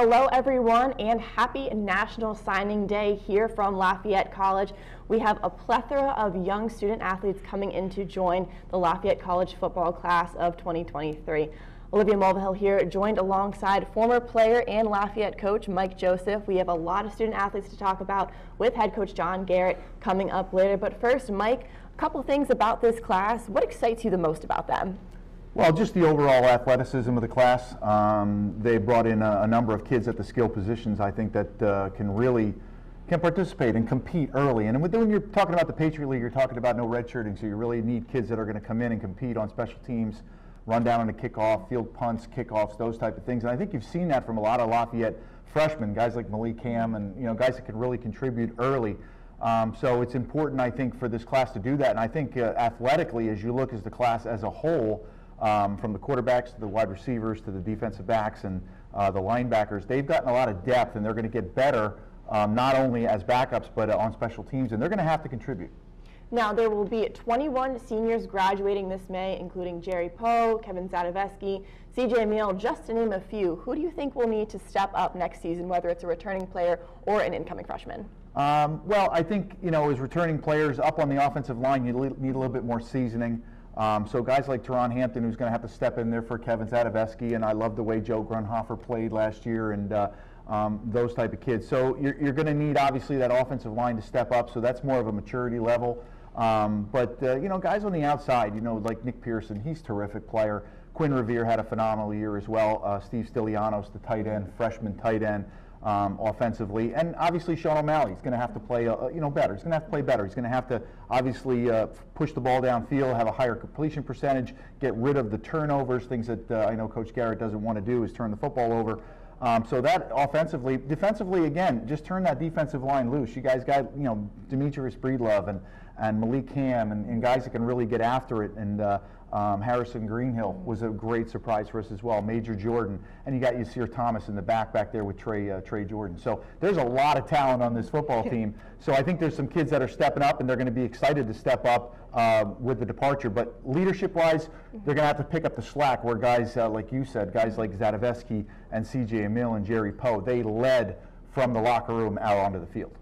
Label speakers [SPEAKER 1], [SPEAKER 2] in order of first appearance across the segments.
[SPEAKER 1] Hello, everyone, and happy National Signing Day here from Lafayette College. We have a plethora of young student athletes coming in to join the Lafayette College football class of 2023. Olivia Mulvihill here, joined alongside former player and Lafayette coach Mike Joseph. We have a lot of student athletes to talk about with head coach John Garrett coming up later. But first, Mike, a couple things about this class. What excites you the most about them?
[SPEAKER 2] Well, just the overall athleticism of the class. Um, they brought in a, a, number of kids at the skill positions. I think that uh, can really can participate and compete early. And when you're talking about the Patriot League, you're talking about no redshirting, so you really need kids that are going to come in and compete on special teams, run down on a kickoff, field punts, kickoffs, those type of things. And I think you've seen that from a lot of Lafayette freshmen, guys like Malik Hamm, and you know guys that can really contribute early. Um, so it's important, I think, for this class to do that. And I think uh, athletically, as you look as the class as a whole um, from the quarterbacks to the wide receivers to the defensive backs and uh, the linebackers. They've gotten a lot of depth, and they're going to get better um, not only as backups but uh, on special teams, and they're going to have to contribute.
[SPEAKER 1] Now, there will be 21 seniors graduating this May, including Jerry Poe, Kevin Zadoveski, CJ Emil, just to name a few. Who do you think will need to step up next season, whether it's a returning player or an incoming freshman?
[SPEAKER 2] Um, well, I think, you know, as returning players up on the offensive line, you need a little bit more seasoning. Um, so guys like Teron Hampton, who's going to have to step in there for Kevin Zadoveski, and I love the way Joe Grunhofer played last year, and uh, um, those type of kids. So you're, you're going to need obviously that offensive line to step up. So that's more of a maturity level. Um, but uh, you know, guys on the outside, you know, like Nick Pearson, he's a terrific player. Quinn Revere had a phenomenal year as well. Uh, Steve Stilianos, the tight end, freshman tight end um, offensively, and obviously Sean O'Malley is going to have to play, uh, you know, better. He's going to have to play better. He's going to have to obviously uh, push the ball downfield, have a higher completion percentage, get rid of the turnovers, things that uh, I know Coach Garrett doesn't want to do is turn the football over. Um, so that offensively, defensively again, just turn that defensive line loose. You guys got you know Demetrius Breedlove and and Malik Hamm and, and guys that can really get after it and uh, um, Harrison Greenhill was a great surprise for us as well. Major Jordan, and you got Yasir Thomas in the back back there with Trey uh, Trey Jordan. So there's a lot of talent on this football team. So I think there's some kids that are stepping up, and they're going to be excited to step up uh, with the departure. But leadership-wise, they're going to have to pick up the slack. Where guys uh, like you said, guys like Zadoveski and C.J. Emil and Jerry Poe, they led from the locker room out onto the field.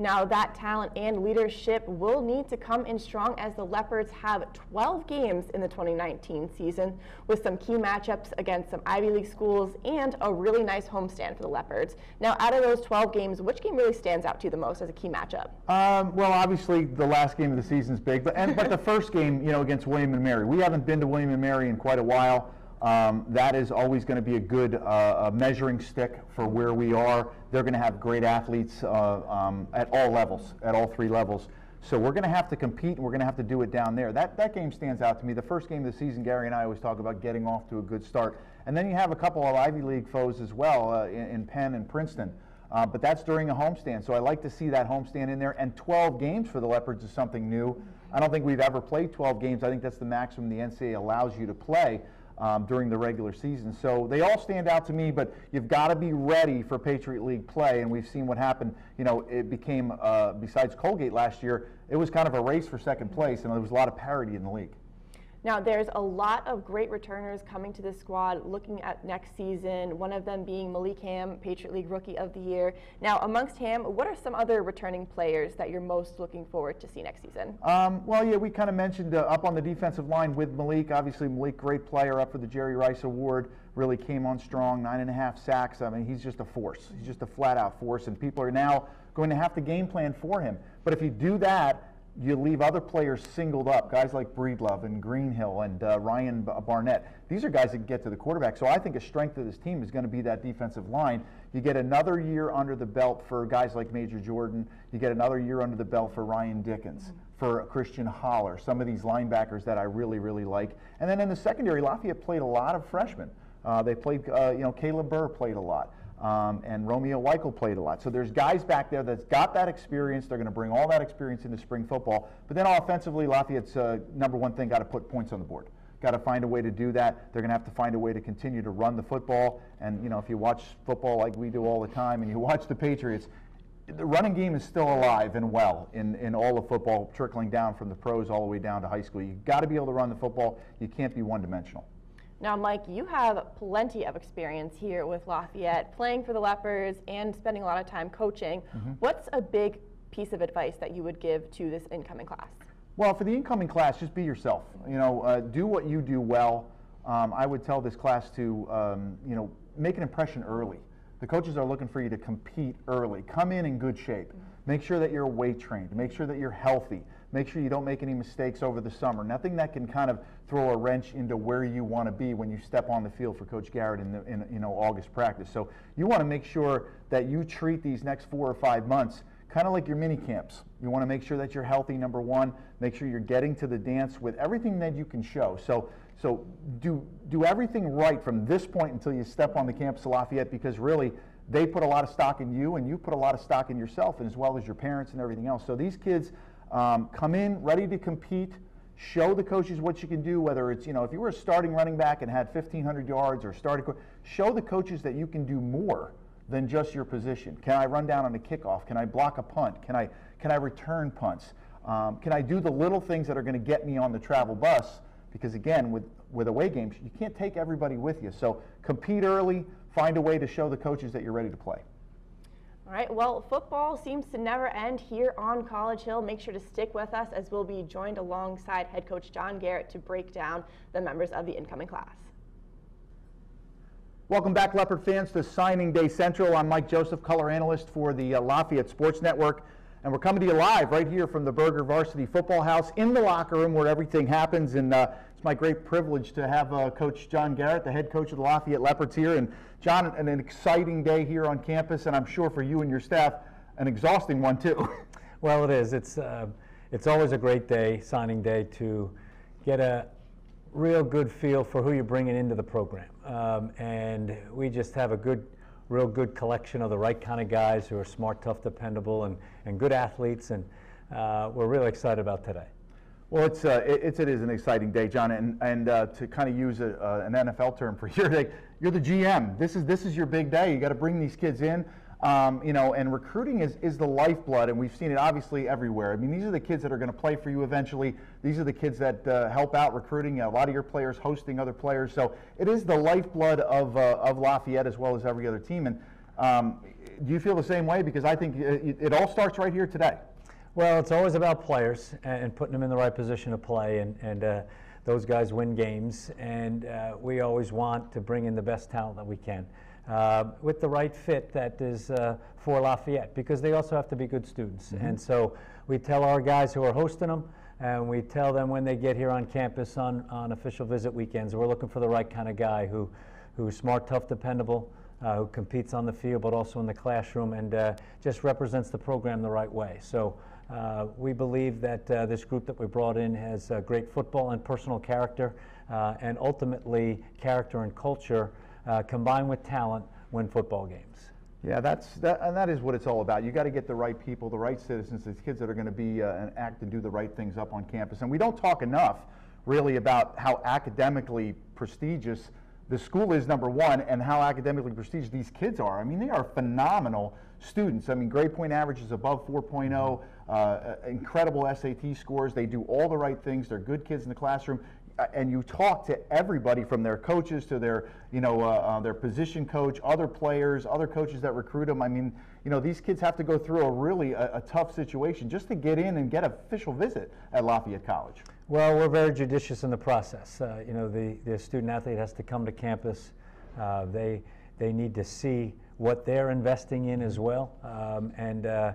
[SPEAKER 1] Now that talent and leadership will need to come in strong as the Leopards have 12 games in the 2019 season with some key matchups against some Ivy League schools and a really nice homestand for the Leopards. Now out of those 12 games, which game really stands out to you the most as a key matchup?
[SPEAKER 2] Um, well, obviously the last game of the season is big, but, and, but the first game, you know, against William and Mary. We haven't been to William and Mary in quite a while. Um, that is always going to be a good uh, measuring stick for where we are. They're going to have great athletes uh, um, at all levels, at all three levels. So we're going to have to compete, and we're going to have to do it down there. That, that game stands out to me. The first game of the season, Gary and I always talk about getting off to a good start. And then you have a couple of Ivy League foes as well uh, in, in, Penn and Princeton. Uh, but that's during a homestand. So I like to see that homestand in there. And 12 games for the Leopards is something new. I don't think we've ever played 12 games. I think that's the maximum the NCAA allows you to play um, during the regular season. So they all stand out to me, but you've got to be ready for Patriot League play. And we've seen what happened. You know, it became, uh, besides Colgate last year, it was kind of a race for second place, and there was a lot of parity in the league.
[SPEAKER 1] Now, there's a lot of great returners coming to the squad looking at next season, one of them being Malik Hamm, Patriot League Rookie of the Year. Now, amongst Hamm, what are some other returning players that you're most looking forward to see next season?
[SPEAKER 2] Um, well, yeah, we kind of mentioned uh, up on the defensive line with Malik. Obviously, Malik, great player, up for the Jerry Rice Award. Really came on strong, nine and a half sacks. I mean, he's just a force. He's just a flat out force, and people are now going to have to game plan for him. But if you do that, you leave other players singled up, guys like Breedlove and Greenhill and uh, Ryan Barnett. These are guys that get to the quarterback. So I think a strength of this team is going to be that defensive line. You get another year under the belt for guys like Major Jordan. You get another year under the belt for Ryan Dickens, mm-hmm. for Christian Holler, some of these linebackers that I really, really like. And then in the secondary, Lafayette played a lot of freshmen. Uh, they played, uh, you know, Caleb Burr played a lot. Um, and Romeo Weichel played a lot. So there's guys back there that's got that experience. They're going to bring all that experience into spring football. But then offensively, Lafayette's uh, number one thing got to put points on the board. Got to find a way to do that. They're going to have to find a way to continue to run the football. And you know, if you watch football like we do all the time, and you watch the Patriots, the running game is still alive and well in, in all of football, trickling down from the pros all the way down to high school. You've got to be able to run the football. You can't be one dimensional.
[SPEAKER 1] Now, Mike, you have plenty of experience here with Lafayette, playing for the Leopards and spending a lot of time coaching.
[SPEAKER 2] Mm-hmm.
[SPEAKER 1] What's a big piece of advice that you would give to this incoming class?
[SPEAKER 2] Well, for the incoming class, just be yourself. You know, uh, do what you do well. Um, I would tell this class to, um, you know, make an impression early. The coaches are looking for you to compete early. Come in in good shape. Make sure that you're weight trained. Make sure that you're healthy. Make sure you don't make any mistakes over the summer. Nothing that can kind of throw a wrench into where you want to be when you step on the field for Coach Garrett in, the, in you know August practice. So you want to make sure that you treat these next four or five months kind of like your mini camps. You want to make sure that you're healthy, number one. Make sure you're getting to the dance with everything that you can show. So, so do, do everything right from this point until you step on the campus of Lafayette because really they put a lot of stock in you and you put a lot of stock in yourself and as well as your parents and everything else. So these kids um, come in ready to compete. Show the coaches what you can do, whether it's, you know, if you were a starting running back and had 1,500 yards or starting, show the coaches that you can do more than just your position. Can I run down on a kickoff? Can I block a punt? Can I, can I return punts? Um, can I do the little things that are going to get me on the travel bus? Because again, with, with away games, you can't take everybody with you. So compete early, find a way to show the coaches that you're ready to play.
[SPEAKER 1] All right, well, football seems to never end here on College Hill. Make sure to stick with us as we'll be joined alongside head coach John Garrett to break down the members of the incoming class.
[SPEAKER 2] Welcome back, Leopard fans, to Signing Day Central. I'm Mike Joseph, color analyst for the uh, Lafayette Sports Network. And we're coming to you live right here from the Bourger Varsity Football House in the locker room where everything happens. And uh, it's my great privilege to have uh, Coach John Garrett, the head coach of the Lafayette Leopards, here. And John, an, an exciting day here on campus, and I'm sure for you and your staff, an exhausting one too.
[SPEAKER 3] Well, it is. It's uh, it's always a great day, signing day, to get a real good feel for who you're bringing into the program. Um, and we just have a good, real good collection of the right kind of guys who are smart, tough, dependable, and, and good athletes. And uh, we're really excited about today.
[SPEAKER 2] Well, it's, uh, it's, it is an exciting day, John, and, and uh, to kind of use a, uh, an NFL term for your day, you're the GM. This is, this is your big day. You got to bring these kids in. Um, you know, and recruiting is, is the lifeblood, and we've seen it obviously everywhere. I mean, these are the kids that are going to play for you eventually. These are the kids that uh, help out recruiting. A lot of your players hosting other players, so it is the lifeblood of, uh, of Lafayette as well as every other team. And um, do you feel the same way? Because I think it, it, all starts right here today.
[SPEAKER 3] Well, it's always about players and, putting them in the right position to play, and, and uh, those guys win games. And uh, we always want to bring in the best talent that we can uh, with the right fit that is uh, for Lafayette because they also have to be good students. Mm-hmm. And so we tell our guys who are hosting them and we tell them when they get here on campus on, on official visit weekends, we're looking for the right kind of guy who, who's smart, tough, dependable, uh, who competes on the field but also in the classroom and uh, just represents the program the right way. So uh, we believe that uh, this group that we brought in has great football and personal character and ultimately character and culture uh, combined with talent, win football games.
[SPEAKER 2] Yeah, that's that, and that is what it's all about. You got to get the right people, the right citizens, these kids that are going to be uh, and act and do the right things up on campus. And we don't talk enough, really, about how academically prestigious the school is number one, and how academically prestigious these kids are. I mean, they are phenomenal students. I mean, grade point average is above 4.0, uh, uh, incredible SAT scores. They do all the right things. They're good kids in the classroom. Uh, and you talk to everybody from their coaches to their, you know, uh, uh, their position coach, other players, other coaches that recruit them. I mean, you know, these kids have to go through a really a, a tough situation just to get in and get an official visit at Lafayette College.
[SPEAKER 3] Well, we're very judicious in the process. Uh, you know, the, the student athlete has to come to campus. Uh, they, they need to see what they're investing in as well. Um, and uh,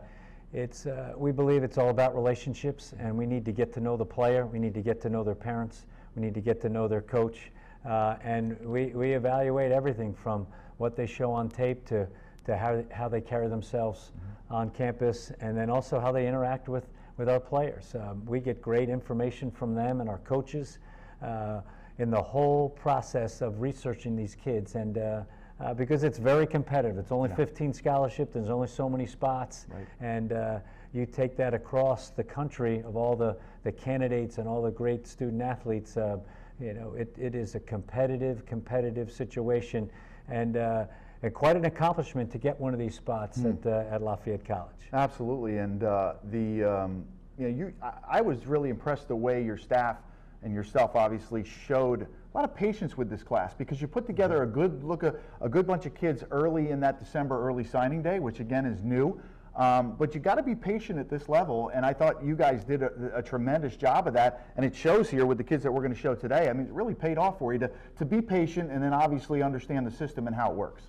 [SPEAKER 3] it's, we believe it's all about relationships, and we need to get to know the player. We need to get to know their parents. We need to get to know their coach. Uh, and we, we evaluate everything from what they show on tape to, to how, how they carry themselves mm-hmm. on campus and then also how they interact with, with our players. Um, we get great information from them and our coaches uh, in the whole process of researching these kids. And uh, uh, because it's very competitive. It's only yeah. 15 scholarships. There's only so many spots, right. and uh, you take that across the country of all the, the candidates and all the great student athletes. Uh, you know, it, it is a competitive, competitive situation, and, uh, and quite an accomplishment to get one of these spots mm. at, uh, at Lafayette College.
[SPEAKER 2] Absolutely, and uh, the um, you know, you, I, I was really impressed the way your staff and yourself obviously showed a lot of patience with this class because you put together a good look a, a good bunch of kids early in that December early signing day, which again is new. Um, but you got to be patient at this level, and I thought you guys did a, a, tremendous job of that, and it shows here with the kids that we're going to show today. I mean, it really paid off for you to, to be patient and then obviously understand the system and how it works.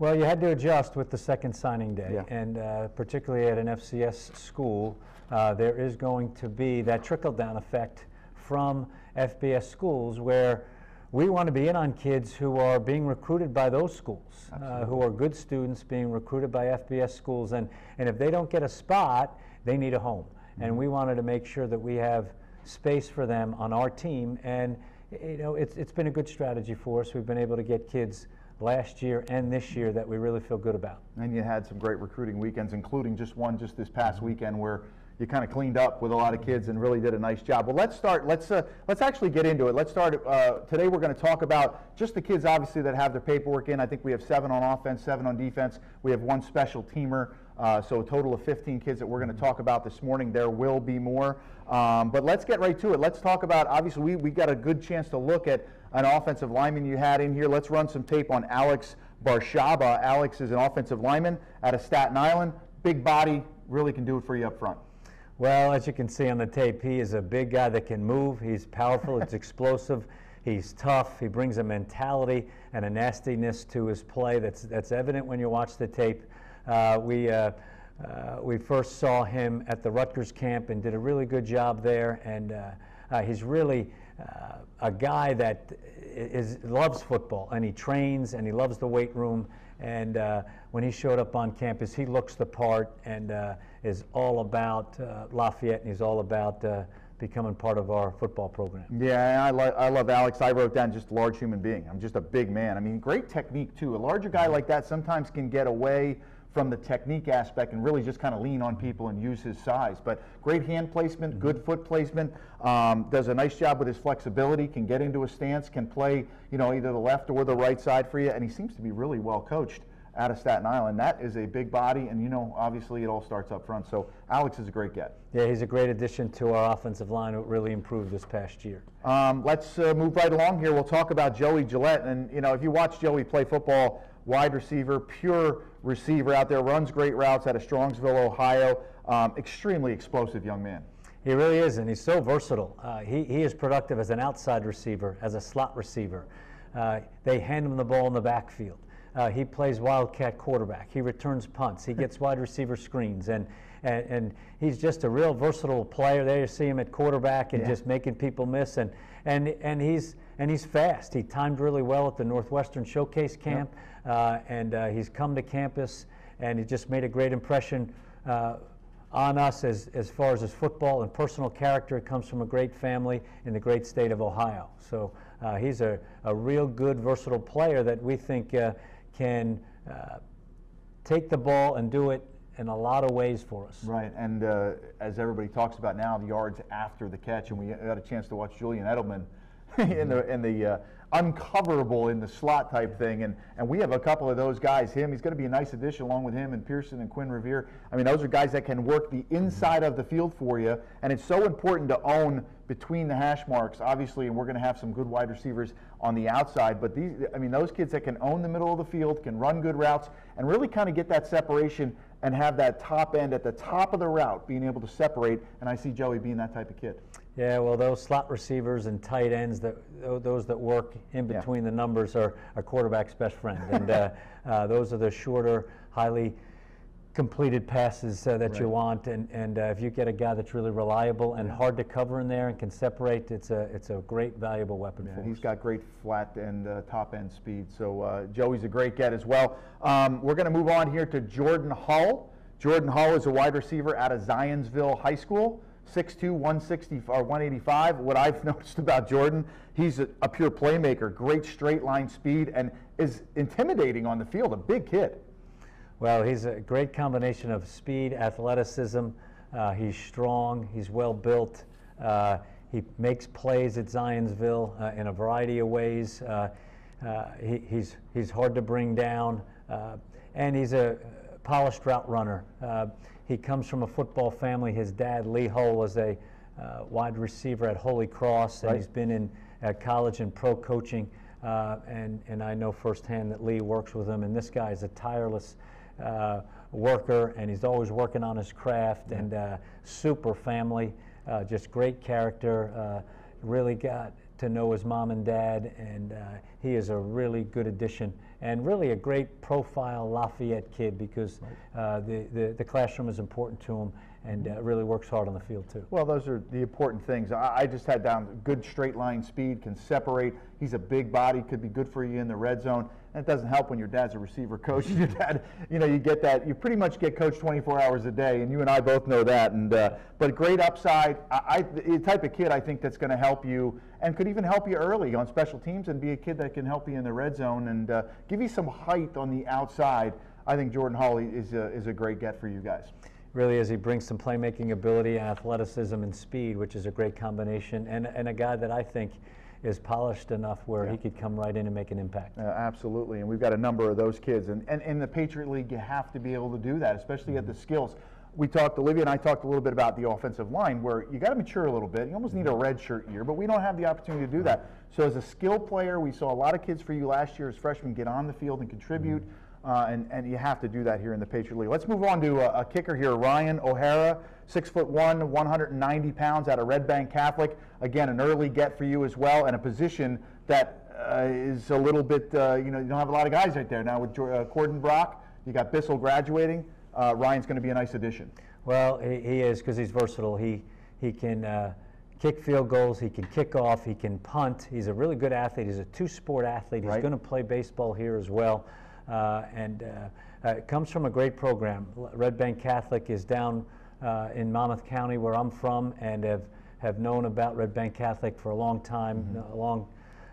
[SPEAKER 3] Well, you had to adjust with the second signing day,
[SPEAKER 2] Yeah.
[SPEAKER 3] and uh, particularly at an FCS school, uh, there is going to be that trickle down effect from FBS schools where we want to be in on kids who are being recruited by those schools, uh, who are good students being recruited by FBS schools, and, and if they don't get a spot, they need a home. And we wanted to make sure that we have space for them on our team, and you know it's, it's been a good strategy for us. We've been able to get kids last year and this year that we really feel good about.
[SPEAKER 2] And you had some great recruiting weekends, including just one just this past weekend where you kind of cleaned up with a lot of kids and really did a nice job. Well, let's start. Let's uh, let's actually get into it. Let's start uh, today. We're going to talk about just the kids, obviously, that have their paperwork in. I think we have seven on offense, seven on defense. We have one special teamer. Uh, so a total of 15 kids that we're going to talk about this morning. There will be more. Um, but let's get right to it. Let's talk about, obviously, we, we got a good chance to look at an offensive lineman you had in here. Let's run some tape on Alex Barshaba. Alex is an offensive lineman out of Staten Island. Big body, really can do it for you up front.
[SPEAKER 3] Well, as you can see on the tape, he is a big guy that can move. He's powerful, it's explosive, he's tough, he brings a mentality and a nastiness to his play that's, that's evident when you watch the tape. Uh, we, uh, uh, we first saw him at the Rutgers camp and did a really good job there, and uh, uh, he's really uh, a guy that is, loves football and he trains and he loves the weight room. And uh, when he showed up on campus, he looks the part and uh, is all about uh, Lafayette and he's all about uh, becoming part of our football program.
[SPEAKER 2] Yeah, I, lo- I love Alex. I wrote down just a large human being. I'm just a big man. I mean, great technique, too. A larger guy like that sometimes can get away from the technique aspect and really just kind of lean on people and use his size. But great hand placement, good foot placement, um, does a nice job with his flexibility, can get into a stance, can play, you know, either the left or the right side for you, and he seems to be really well coached out of Staten Island. That is a big body, and you know, obviously it all starts up front. So Alex is a great get.
[SPEAKER 3] Yeah, he's a great addition to our offensive line. It really improved this past year.
[SPEAKER 2] Um, let's uh, move right along here. We'll talk about Joey Gillette, and you know, if you watch Joey play football, wide receiver, pure receiver out there, runs great routes out of Strongsville, Ohio. Um, extremely explosive young man.
[SPEAKER 3] He really is, and he's so versatile. Uh, he, he is productive as an outside receiver, as a slot receiver. Uh, they hand him the ball in the backfield. Uh, he plays wildcat quarterback. He returns punts. He gets wide receiver screens, and, and and he's just a real versatile player. There you see him at quarterback and
[SPEAKER 2] Yeah.
[SPEAKER 3] just making people miss, and and and he's and he's fast. He timed really well at the Northwestern Showcase Camp, uh, and uh, he's come to campus, and he just made a great impression. Uh, on us as, as far as his football and personal character. It comes from a great family in the great state of Ohio. So uh, he's a, a real good, versatile player that we think uh, can uh, take the ball and do it in a lot of ways for us.
[SPEAKER 2] Right, and uh, as everybody talks about now, the yards after the catch, and we got a chance to watch Julian Edelman in the in the uh, uncoverable in the slot type thing, and and we have a couple of those guys. Him, he's going to be a nice addition along with him and Pearson and Quinn Revere. I mean, those are guys that can work the inside of the field for you, and it's so important to own between the hash marks, obviously, and we're going to have some good wide receivers on the outside. But these, I mean, those kids that can own the middle of the field, can run good routes, and really kind of get that separation and have that top end at the top of the route, being able to separate. And I see Joey being that type of kid.
[SPEAKER 3] Yeah, well, those slot receivers and tight ends, that those that work in
[SPEAKER 2] Yeah.
[SPEAKER 3] between the numbers are a quarterback's best friend, and uh, uh, those are the shorter, highly completed passes uh, that you want. And, and uh, if you get a guy that's really reliable and hard to cover in there and can separate, it's a it's a great, valuable weapon for
[SPEAKER 2] He's got great flat and uh, top end speed. So uh, Joey's a great get as well. Um, we're going to move on here to Jordan Hull. Jordan Hull is a wide receiver out of Zionsville High School. 6'2", 160 or 185. What I've noticed about Jordan, he's a, a pure playmaker, great straight line speed, and is intimidating on the field. A big kid.
[SPEAKER 3] Well, he's a great combination of speed, athleticism. Uh, he's strong. He's well built. Uh, he makes plays at Zionsville uh, in a variety of ways. Uh, uh, he, he's he's hard to bring down, uh, and he's a polished route runner. Uh, he comes from a football family. His dad, Lee Hull, was a uh, wide receiver at Holy Cross, and
[SPEAKER 2] Right.
[SPEAKER 3] he's been in at college and pro coaching. Uh, and, and I know firsthand that Lee works with him, and this guy is a tireless uh, worker, and he's always working on his craft, and uh, super family, uh, just great character. Uh, really got to know his mom and dad, and uh, he is a really good addition, and really a great profile Lafayette kid because uh, the, the, the classroom is important to him, and uh, really works hard on the field too.
[SPEAKER 2] Well, those are the important things. I, I just had down good straight line speed, can separate. He's a big body, could be good for you in the red zone. It doesn't help when your dad's a receiver coach. your dad, you know, you get that. You pretty much get coached 24 hours a day, and you and I both know that. And uh, but great upside. I, I the type of kid I think that's going to help you and could even help you early on special teams and be a kid that can help you in the red zone and uh, give you some height on the outside. I think Jordan Hawley is a, is a great get for you guys.
[SPEAKER 3] really is. He brings some playmaking ability, athleticism, and speed, which is a great combination, and, and a guy that I think is polished enough where he could come right in and make an impact.
[SPEAKER 2] Uh, absolutely, and we've got a number of those kids, and, and in the Patriot League, you have to be able to do that, especially at the skills. We talked, Olivia and I talked a little bit about the offensive line, where you got to mature a little bit. You almost need a red shirt year, but we don't have the opportunity to do that. So, as a skill player, we saw a lot of kids for you last year as freshmen get on the field and contribute, uh, and, and you have to do that here in the Patriot League. Let's move on to a, a kicker here, Ryan O'Hara, six foot one, 190 pounds, out of Red Bank Catholic. Again, an early get for you as well, and a position that uh, is a little bit, uh, you know, you don't have a lot of guys right there. Now with uh, Corden Brock, you got Bissell graduating. Uh, Ryan's going to be a nice addition.
[SPEAKER 3] Well, he, he is because he's versatile. He he can uh, kick field goals. He can kick off. He can punt. He's a really good athlete. He's a two-sport athlete. He's
[SPEAKER 2] Right.
[SPEAKER 3] going to play baseball here as well, and uh, uh, comes from a great program. Red Bank Catholic is down uh, in Monmouth County, where I'm from, and have have known about Red Bank Catholic for a long time.
[SPEAKER 2] Mm-hmm.
[SPEAKER 3] A long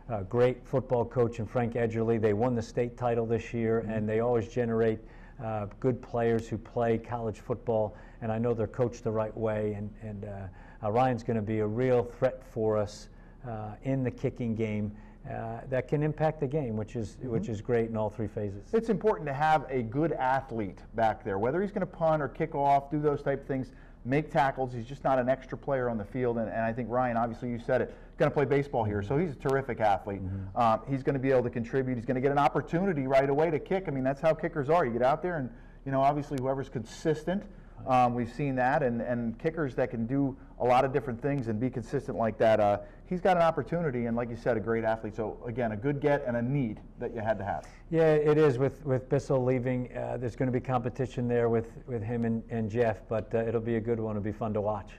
[SPEAKER 3] uh, great football coach and Frank Edgerly. They won the state title this year,
[SPEAKER 2] Mm-hmm.
[SPEAKER 3] and they always generate uh, good players who play college football. And I know they're coached the right way. And, and uh, uh, Ryan's going to be a real threat for us uh, in the kicking game uh, that can impact the game, which is which is great in all three phases.
[SPEAKER 2] It's important to have a good athlete back there, whether he's going to punt or kick off, do those type of things, make tackles. He's just not an extra player on the field. And, and I think Ryan, obviously, you said it, going to play baseball here, so he's a terrific athlete. Um, he's going to be able to contribute. He's going to get an opportunity right away to kick. I mean, that's how kickers are. You get out there, and you know, obviously, whoever's consistent. Um, we've seen that, and, and kickers that can do a lot of different things and be consistent like that. Uh, he's got an opportunity, and like you said, a great athlete. So again, a good get and a need that you had to have.
[SPEAKER 3] Yeah, it is with, with Bissell leaving. Uh, there's going to be competition there with, with him and, and Jeff, but uh, it'll be a good one. It'll be fun to watch.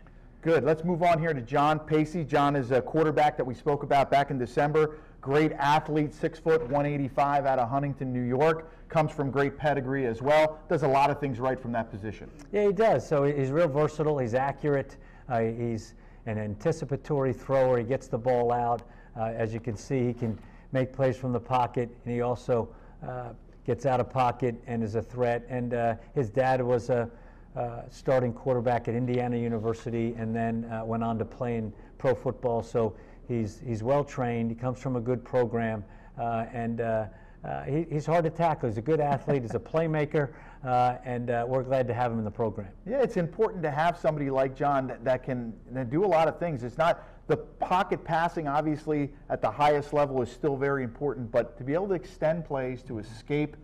[SPEAKER 2] Good. Let's move on here to John Pacey. John is a quarterback that we spoke about back in December. Great athlete, six foot, 185 out of Huntington, New York. Comes from great pedigree as well. Does a lot of things right from that position.
[SPEAKER 3] Yeah, he does. So he's real versatile. He's accurate. Uh, he's an anticipatory thrower. He gets the ball out. Uh, as you can see, he can make plays from the pocket, and he also uh, gets out of pocket and is a threat. And uh, his dad was a uh, starting quarterback at Indiana University, and then uh, went on to play in pro football. So he's he's well trained. He comes from a good program, uh, and. Uh, uh, he, he's hard to tackle. He's a good athlete. He's a playmaker, and we're glad to have him in the program.
[SPEAKER 2] Yeah, it's important to have somebody like John that, that can that do a lot of things. It's not the pocket passing, obviously, at the highest level is still very important, but to be able to extend plays, to escape.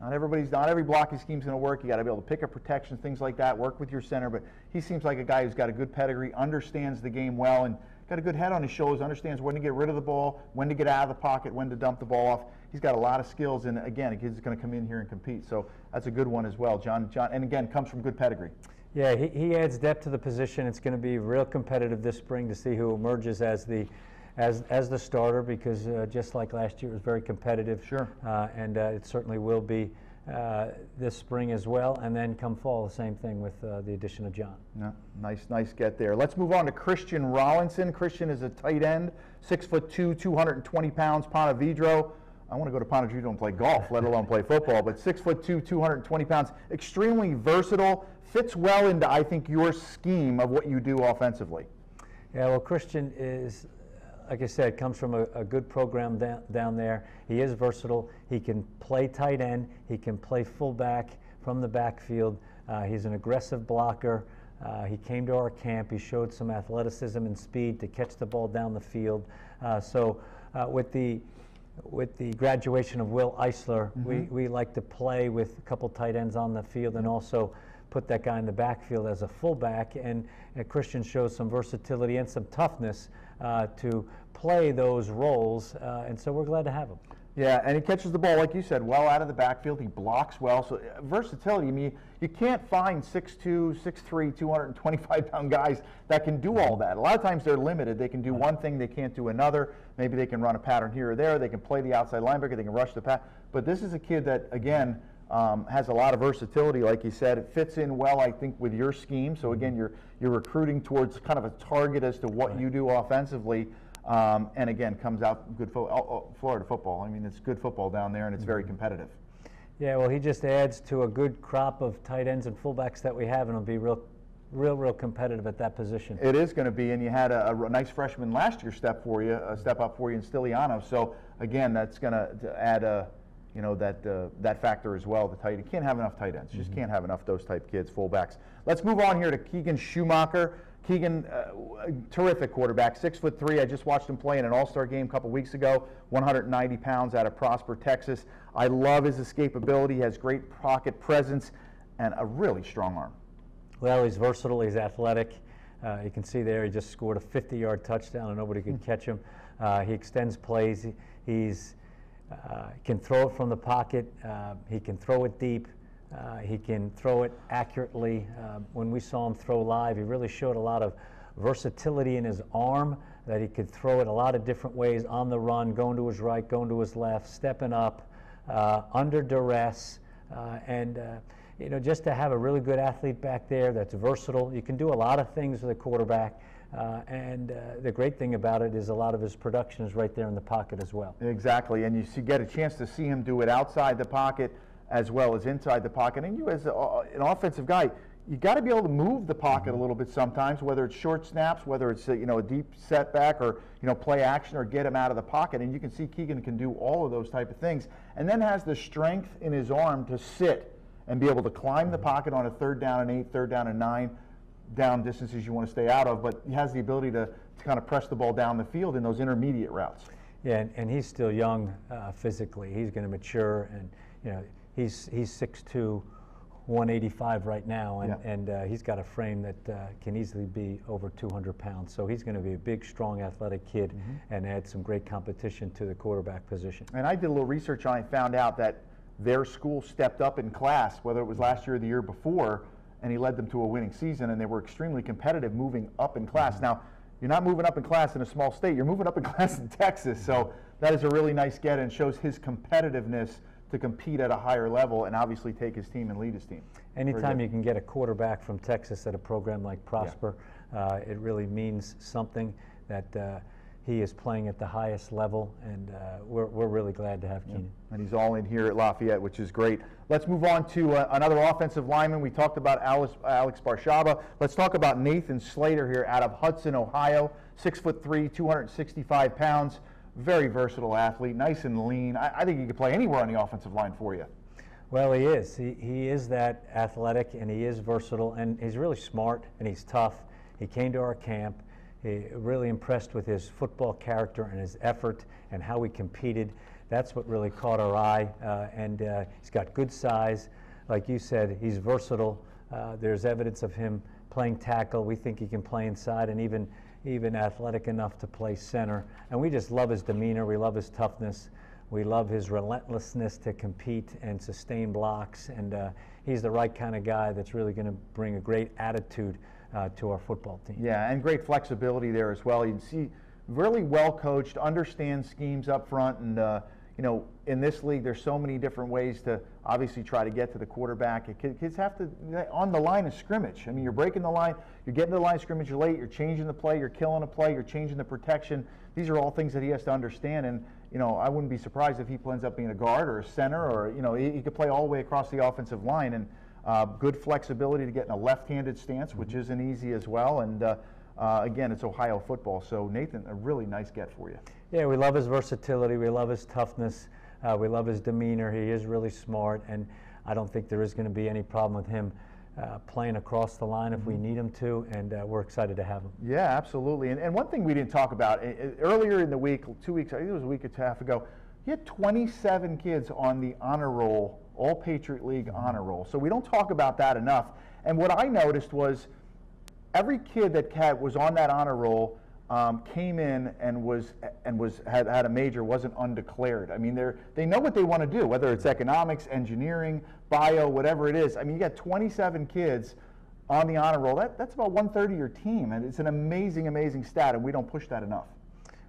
[SPEAKER 2] Not everybody's not every blocking scheme's going to work. You got to be able to pick up protections, things like that. Work with your center, but he seems like a guy who's got a good pedigree, understands the game well, and got a good head on his shoulders. Understands when to get rid of the ball, when to get out of the pocket, when to dump the ball off. He's got a lot of skills, and again, kid's going to come in here and compete. So that's a good one as well, John. John, and again, comes from good pedigree.
[SPEAKER 3] Yeah, he, he adds depth to the position. It's going to be real competitive this spring to see who emerges as the as, as the starter because uh, just like last year, it was very competitive.
[SPEAKER 2] Sure.
[SPEAKER 3] Uh, and uh, it certainly will be uh, this spring as well. And then come fall, the same thing with uh, the addition of John.
[SPEAKER 2] No, nice, nice get there. Let's move on to Christian Rollinson. Christian is a tight end, six foot two, 220 pounds, Ponte Vedra. I want to go to Ponte Vedra and play golf, let alone play football. But six foot two, 220 pounds, extremely versatile, fits well into I think your scheme of what you do offensively.
[SPEAKER 3] Yeah, well, Christian is, like I said, comes from a, a good program down, down there. He is versatile. He can play tight end. He can play fullback from the backfield. Uh, he's an aggressive blocker. Uh, he came to our camp. He showed some athleticism and speed to catch the ball down the field. Uh, so uh, with the with the graduation of Will Eisler, we, we like to play with a couple tight ends on the field and also put that guy in the backfield as a fullback. And uh, Christian shows some versatility and some toughness to play those roles. Uh, and so we're glad to have him.
[SPEAKER 2] Yeah, and he catches the ball, like you said, well out of the backfield. He blocks well. So uh, versatility, I mean, you can't find 6'2", 6'3", 225-pound guys that can do all that. A lot of times they're limited. They can do one thing, they can't do another. Maybe they can run a pattern here or there. They can play the outside linebacker. They can rush the pass. But this is a kid that, again, um, has a lot of versatility, like you said. It fits in well, I think, with your scheme. So again, you're you're recruiting towards kind of a target as to what you do offensively. Um, and again, comes out good fo- oh, oh, Florida football. I mean, it's good football down there, and it's very competitive.
[SPEAKER 3] Yeah, well, he just adds to a good crop of tight ends and fullbacks that we have, and it'll be real, real, real competitive at that position.
[SPEAKER 2] It is going to be, and you had a, a nice freshman last year step for you, a step up for you in Stiliano. So again, that's going to add a, you know, that uh, that factor as well. The tight, you can't have enough tight ends. You just can't have enough those type kids, fullbacks. Let's move on here to Keegan Schumacher. Keegan, uh, terrific quarterback, six foot three. I just watched him play in an All-Star game a couple weeks ago. 190 pounds out of Prosper, Texas. I love his escapability. He has great pocket presence and a really strong arm.
[SPEAKER 3] Well, he's versatile, he's athletic. Uh, you can see there he just scored a 50 yard touchdown and nobody could catch him. Uh, he extends plays. He, he's, uh, can throw it from the pocket, uh, he can throw it deep. Uh, he can throw it accurately. Uh, when we saw him throw live, he really showed a lot of versatility in his arm that he could throw it a lot of different ways on the run, going to his right, going to his left, stepping up, uh, under duress, uh, and you know just to have a really good athlete back there that's versatile. You can do a lot of things with a quarterback. Uh, and uh, the great thing about it is a lot of his production is right there in the pocket as well.
[SPEAKER 2] Exactly, and you see, get a chance to see him do it outside the pocket as well as inside the pocket. And you, as a, an offensive guy, you got to be able to move the pocket a little bit sometimes, whether it's short snaps, whether it's a, you know a deep setback, or you know play action, or get him out of the pocket. And you can see Keegan can do all of those type of things, and then has the strength in his arm to sit and be able to climb the pocket on a third down and eight, third down and nine, down distances you want to stay out of. But he has the ability to, to kind of press the ball down the field in those intermediate routes.
[SPEAKER 3] Yeah, and, and he's still young uh, physically. He's going to mature, and you know he's he's 6'2", 185 right now, and,
[SPEAKER 2] Yeah.
[SPEAKER 3] and uh, he's got a frame that uh, can easily be over 200 pounds. So he's going to be a big, strong, athletic kid,
[SPEAKER 2] Mm-hmm.
[SPEAKER 3] and add some great competition to the quarterback position.
[SPEAKER 2] And I did a little research on it, found out that their school stepped up in class, whether it was last year or the year before, and he led them to a winning season, and they were extremely competitive moving up in class. Now, you're not moving up in class in a small state, you're moving up in class in Texas, so that is a really nice get and shows his competitiveness to compete at a higher level and obviously take his team and lead his team.
[SPEAKER 3] Anytime you can get a quarterback from Texas at a program like Prosper, uh, it really means something that uh, he is playing at the highest level, and uh, we're, we're really glad to have Keenan.
[SPEAKER 2] And he's all in here at Lafayette, which is great. Let's move on to uh, another offensive lineman. We talked about Alex, Alex Barshaba. Let's talk about Nathan Slater here out of Hudson, Ohio. Six foot three, 265 pounds. Very versatile athlete, nice and lean. I, I think he could play anywhere on the offensive line for you.
[SPEAKER 3] Well, he is. He, he is that athletic and he is versatile and he's really smart and he's tough. He came to our camp. He really impressed with his football character and his effort and how he competed. That's what really caught our eye. Uh, and uh, he's got good size. Like you said, he's versatile. Uh, there's evidence of him playing tackle. We think he can play inside and even even athletic enough to play center. And we just love his demeanor. We love his toughness. We love his relentlessness to compete and sustain blocks. And uh, he's the right kind of guy that's really going to bring a great attitude uh, to our football team.
[SPEAKER 2] Yeah, and great flexibility there as well. You see really well coached, understands schemes up front, and uh, you know in this league there's so many different ways to obviously try to get to the quarterback. Kids have to on the line of scrimmage. I mean, you're breaking the line, you're getting to the line of scrimmage late, you're changing the play, you're killing a play, you're changing the protection. These are all things that he has to understand, and you know I wouldn't be surprised if he ends up being a guard or a center, or you know he, he could play all the way across the offensive line and. Uh, good flexibility to get in a left-handed stance, which isn't easy as well. And uh, uh, again, it's Ohio football. So Nathan, a really nice get for you.
[SPEAKER 3] Yeah, we love his versatility. We love his toughness. Uh, we love his demeanor. He is really smart, and I don't think there is going to be any problem with him uh, playing across the line if we need him to, and uh, we're excited to have him.
[SPEAKER 2] Yeah, absolutely. And, and one thing we didn't talk about i- earlier in the week, two weeks, I think it was a week and a half ago, you had 27 kids on the honor roll, All Patriot League honor roll. So we don't talk about that enough. And what I noticed was every kid that had, was on that honor roll um, came in and was and was had, had a major wasn't undeclared. I mean, they're they know what they want to do, whether it's economics, engineering, bio, whatever it is. I mean, you got 27 kids on the honor roll. That, that's about one third of your team, and it's an amazing, amazing stat, and we don't push that enough.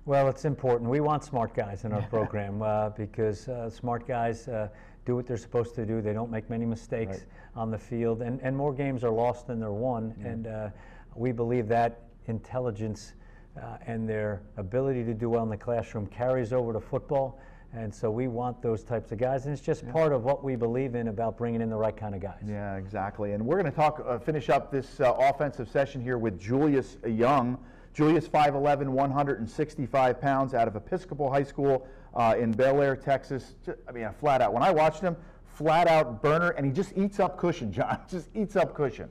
[SPEAKER 3] Well, it's important. We want smart guys in our program uh, because uh, smart guys uh, do what they're supposed to do. They don't make many mistakes
[SPEAKER 2] Right.
[SPEAKER 3] on the field, and, and more games are lost than they're won. And uh, we believe that intelligence uh, and their ability to do well in the classroom carries over to football. And so we want those types of guys, and it's just part of what we believe in about bringing in the right kind of guys.
[SPEAKER 2] Yeah, exactly. And we're going to talk, uh, finish up this uh, offensive session here with Julius Young. Julius, 5'11, 165 pounds, out of Episcopal High School uh, in Bellaire, Texas. I mean, flat out. When I watched him, flat out burner, and he just eats up cushion, John. Just eats up cushion.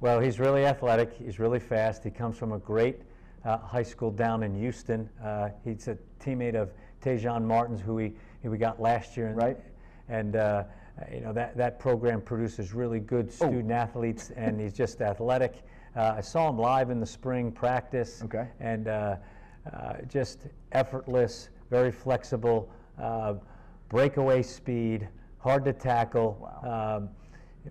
[SPEAKER 3] Well, he's really athletic. He's really fast. He comes from a great uh, high school down in Houston. Uh, he's a teammate of Tejan Martins, who we, who we got last year. And,
[SPEAKER 2] Right.
[SPEAKER 3] And uh, you know that, that program produces really good
[SPEAKER 2] Oh.
[SPEAKER 3] student athletes, and he's just athletic. Uh, I saw him live in the spring practice.
[SPEAKER 2] Okay.
[SPEAKER 3] And uh, uh, just effortless, very flexible, uh, breakaway speed, hard to tackle. Um,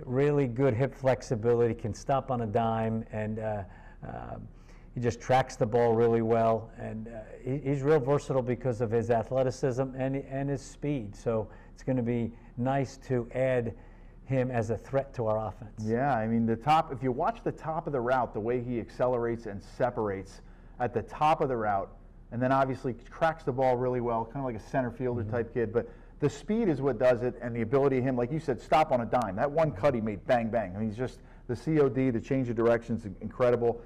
[SPEAKER 3] really good hip flexibility, can stop on a dime, and uh, um, he just tracks the ball really well. And uh, he, he's real versatile because of his athleticism and, and his speed. So it's going to be nice to add him as a threat to our offense.
[SPEAKER 2] Yeah, I mean, the top, if you watch the top of the route, the way he accelerates and separates at the top of the route, and then obviously tracks the ball really well, kind of like a center fielder mm-hmm. type kid. But the speed is what does it, and the ability of him, like you said, stop on a dime. That one cut he made, bang, bang. I mean, he's just the COD, the change of direction is incredible,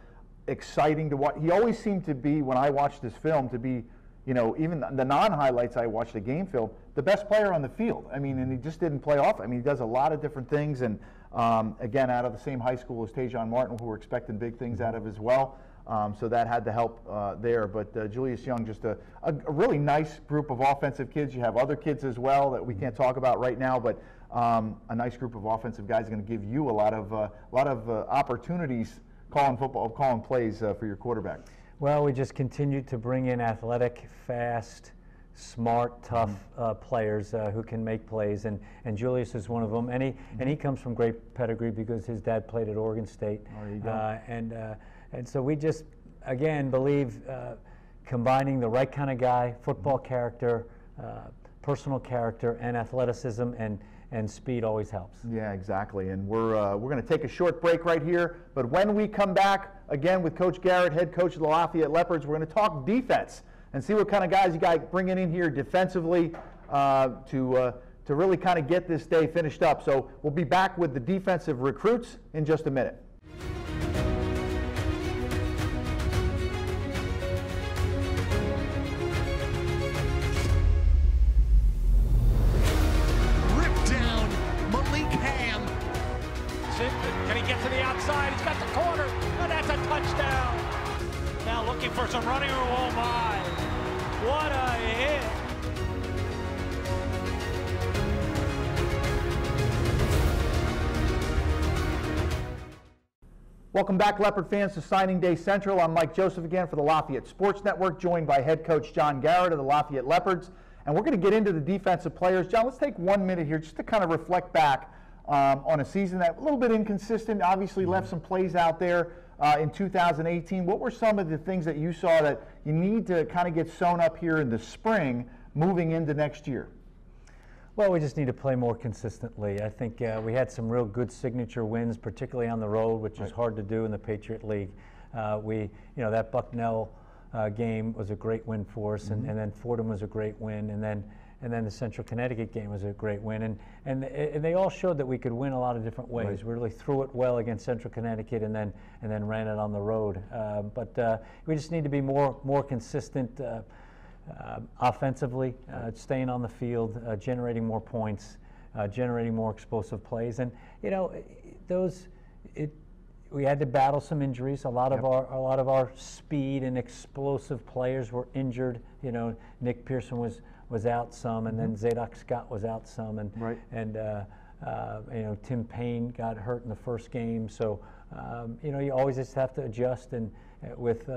[SPEAKER 2] exciting to watch. He always seemed to be, when I watched this film, to be, you know, even the non-highlights I watched the game film, the best player on the field. I mean, and he just didn't play off. I mean, he does a lot of different things, and um, again, out of the same high school as Tajon Martin, who we're expecting big things out of as well. Um, so that had to help uh, there. But uh, Julius Young, just a, a, a really nice group of offensive kids. You have other kids as well that we can't talk about right now, but um, a nice group of offensive guys going to give you a lot of uh, a lot of uh, opportunities calling football, calling plays uh, for your quarterback.
[SPEAKER 3] Well, we just continued to bring in athletic, fast, smart, tough
[SPEAKER 2] Mm-hmm.
[SPEAKER 3] uh, players uh, who can make plays, and, and Julius is one of them. And he, and
[SPEAKER 2] Mm-hmm.
[SPEAKER 3] he comes from great pedigree because his dad played at Oregon State.
[SPEAKER 2] There you go.
[SPEAKER 3] Uh, and, uh, and so we just, again, believe uh, combining the right kind of guy, football
[SPEAKER 2] Mm-hmm.
[SPEAKER 3] character, uh, personal character, and athleticism and, and speed always helps.
[SPEAKER 2] Yeah, exactly. And we're, uh, we're going to take a short break right here. But when we come back, again with Coach Garrett, head coach of the Lafayette Leopards, we're going to talk defense and see what kind of guys you got bringing in here defensively uh, to, uh, to really kind of get this day finished up. So we'll be back with the defensive recruits in just a minute. Welcome back, Leopard fans, to Signing Day Central. I'm Mike Joseph again for the Lafayette Sports Network, joined by head coach John Garrett of the Lafayette Leopards. And we're going to get into the defensive players. John, let's take one minute here just to kind of reflect back um, on a season that a little bit inconsistent, obviously left some plays out there uh, in 2018. What were some of the things that you saw that you need to kind of get sewn up here in the spring moving into next year?
[SPEAKER 3] Well, we just need to play more consistently. I think uh, we had some real good signature wins, particularly on the road, which is hard to do in the Patriot League. Uh, we, you know, that Bucknell uh, game was a great win for us, and, and then Fordham was a great win, and then and then the Central Connecticut game was a great win, and and, and they all showed that we could win a lot of different ways.
[SPEAKER 2] Right.
[SPEAKER 3] We really threw it well against Central Connecticut, and then and then ran it on the road. Uh, but uh, we just need to be more more consistent. Uh, uh, offensively, uh, staying on the field, uh, generating more points, uh, generating more explosive plays, and you know those it, we had to battle some injuries. A lot of our a lot of our speed and explosive players were injured. You know, Nick Pearson was was out some, and then Zadok Scott was out some, and
[SPEAKER 2] Right.
[SPEAKER 3] and uh, uh, you know Tim Payne got hurt in the first game. So um, you know you always just have to adjust and uh, with.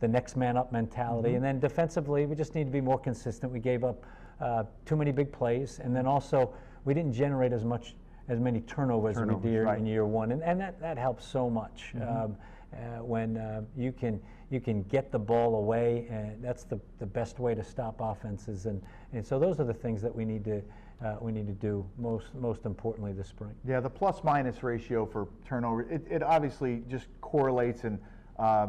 [SPEAKER 3] The next man up mentality, and then defensively, we just need to be more consistent. We gave up uh, too many big plays, and then also we didn't generate as much as many turnovers,
[SPEAKER 2] Turnovers,
[SPEAKER 3] we did
[SPEAKER 2] right.
[SPEAKER 3] in year one, and, and that, that helps so much um, uh, when uh, you can you can get the ball away, and that's the, the best way to stop offenses, and, and so those are the things that we need to uh, we need to do most most importantly this spring.
[SPEAKER 2] Yeah, the plus minus ratio for turnover, it, it obviously just correlates and uh,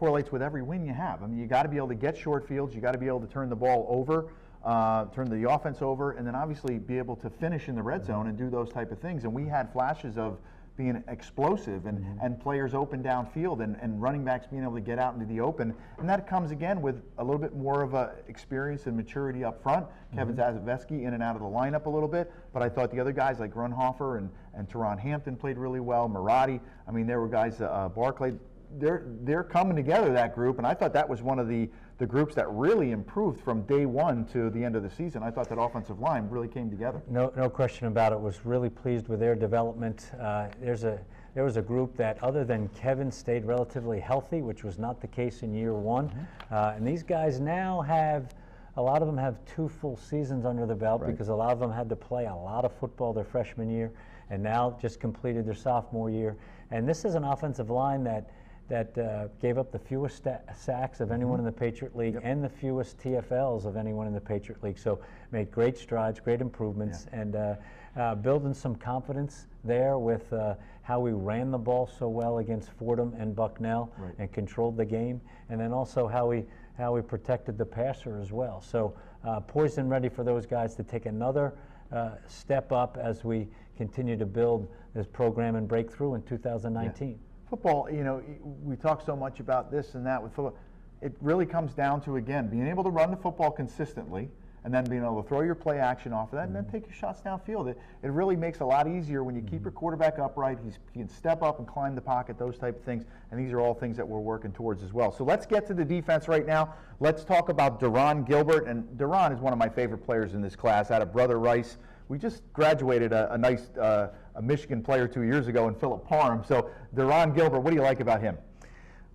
[SPEAKER 2] correlates with every win you have. I mean, you got to be able to get short fields, you got to be able to turn the ball over, uh, turn the offense over, and then obviously be able to finish in the red zone and do those type of things. And we had flashes of being explosive and, and players open downfield and, and running backs being able to get out into the open. And that comes again with a little bit more of a experience and maturity up front. Kevin Zazaveski in and out of the lineup a little bit, but I thought the other guys like Grunhofer and, and Teron Hampton played really well. Marati, I mean, there were guys, uh, Barclay, they're they're coming together that group, and I thought that was one of the the groups that really improved from day one to the end of the season. I thought that offensive line really came together.
[SPEAKER 3] No, no question about it. Was really pleased with their development. Uh, there's a there was a group that, other than Kevin, stayed relatively healthy, which was not the case in year one.
[SPEAKER 2] Mm-hmm.
[SPEAKER 3] Uh, and these guys now have a lot of them have two full seasons under the belt
[SPEAKER 2] Right.
[SPEAKER 3] because a lot of them had to play a lot of football their freshman year, and now just completed their sophomore year. And this is an offensive line that. That uh, gave up the fewest sta- sacks of anyone in the Patriot League and the fewest TFLs of anyone in the Patriot League. So made great strides, great improvements, and uh, uh, building some confidence there with uh, how we ran the ball so well against Fordham and Bucknell
[SPEAKER 2] Right.
[SPEAKER 3] and controlled the game, and then also how we how we protected the passer as well. So uh, poised and ready for those guys to take another uh, step up as we continue to build this program and breakthrough in 2019.
[SPEAKER 2] Football, you know, we talk so much about this and that with football. It really comes down to again being able to run the football consistently, and then being able to throw your play action off of that, and then take your shots downfield. It, it really makes a lot easier when you keep your quarterback upright. He's, he can step up and climb the pocket, those type of things. And these are all things that we're working towards as well. So let's get to the defense right now. Let's talk about Duron Gilbert, and Duron is one of my favorite players in this class out of Brother Rice. We just graduated a, a nice uh, a Michigan player two years ago in Philip Parham. So Deron Gilbert, what do you like about him?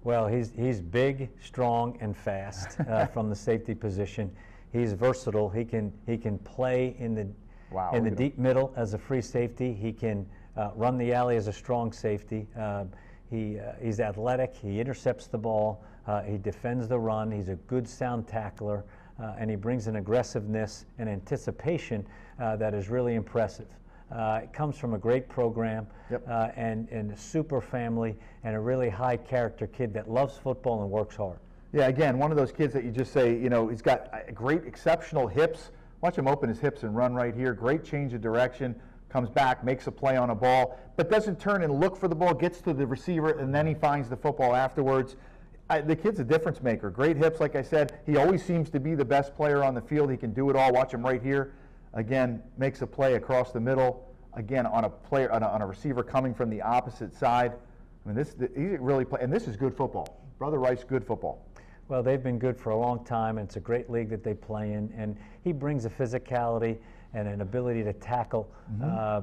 [SPEAKER 3] Well, he's, he's big, strong, and fast uh, from the safety position. He's versatile. He can, he can play in the,
[SPEAKER 2] Wow,
[SPEAKER 3] in the
[SPEAKER 2] him.
[SPEAKER 3] deep middle as a free safety. He can uh, run the alley as a strong safety. Um, he, uh, he's athletic. He intercepts the ball. Uh, he defends the run. He's a good sound tackler. Uh, and he brings an aggressiveness and anticipation uh, that is really impressive. Uh, it comes from a great program
[SPEAKER 2] Yep.
[SPEAKER 3] uh, and, and a super family and a really high character kid that loves football and works hard.
[SPEAKER 2] Yeah, again, one of those kids that you just say, you know, he's got uh, great, exceptional hips. Watch him open his hips and run right here. Great change of direction. Comes back, makes a play on a ball, but doesn't turn and look for the ball. Gets to the receiver and then he finds the football afterwards. I, the kid's a difference maker. Great hips, like I said. He always seems to be the best player on the field. He can do it all. Watch him right here. Again, makes a play across the middle. Again, on a player, on a, on a receiver coming from the opposite side. I mean, this he really play, and this is good football. Brother Rice, good football.
[SPEAKER 3] Well, they've been good for a long time, and it's a great league that they play in. And he brings a physicality and an ability to tackle uh,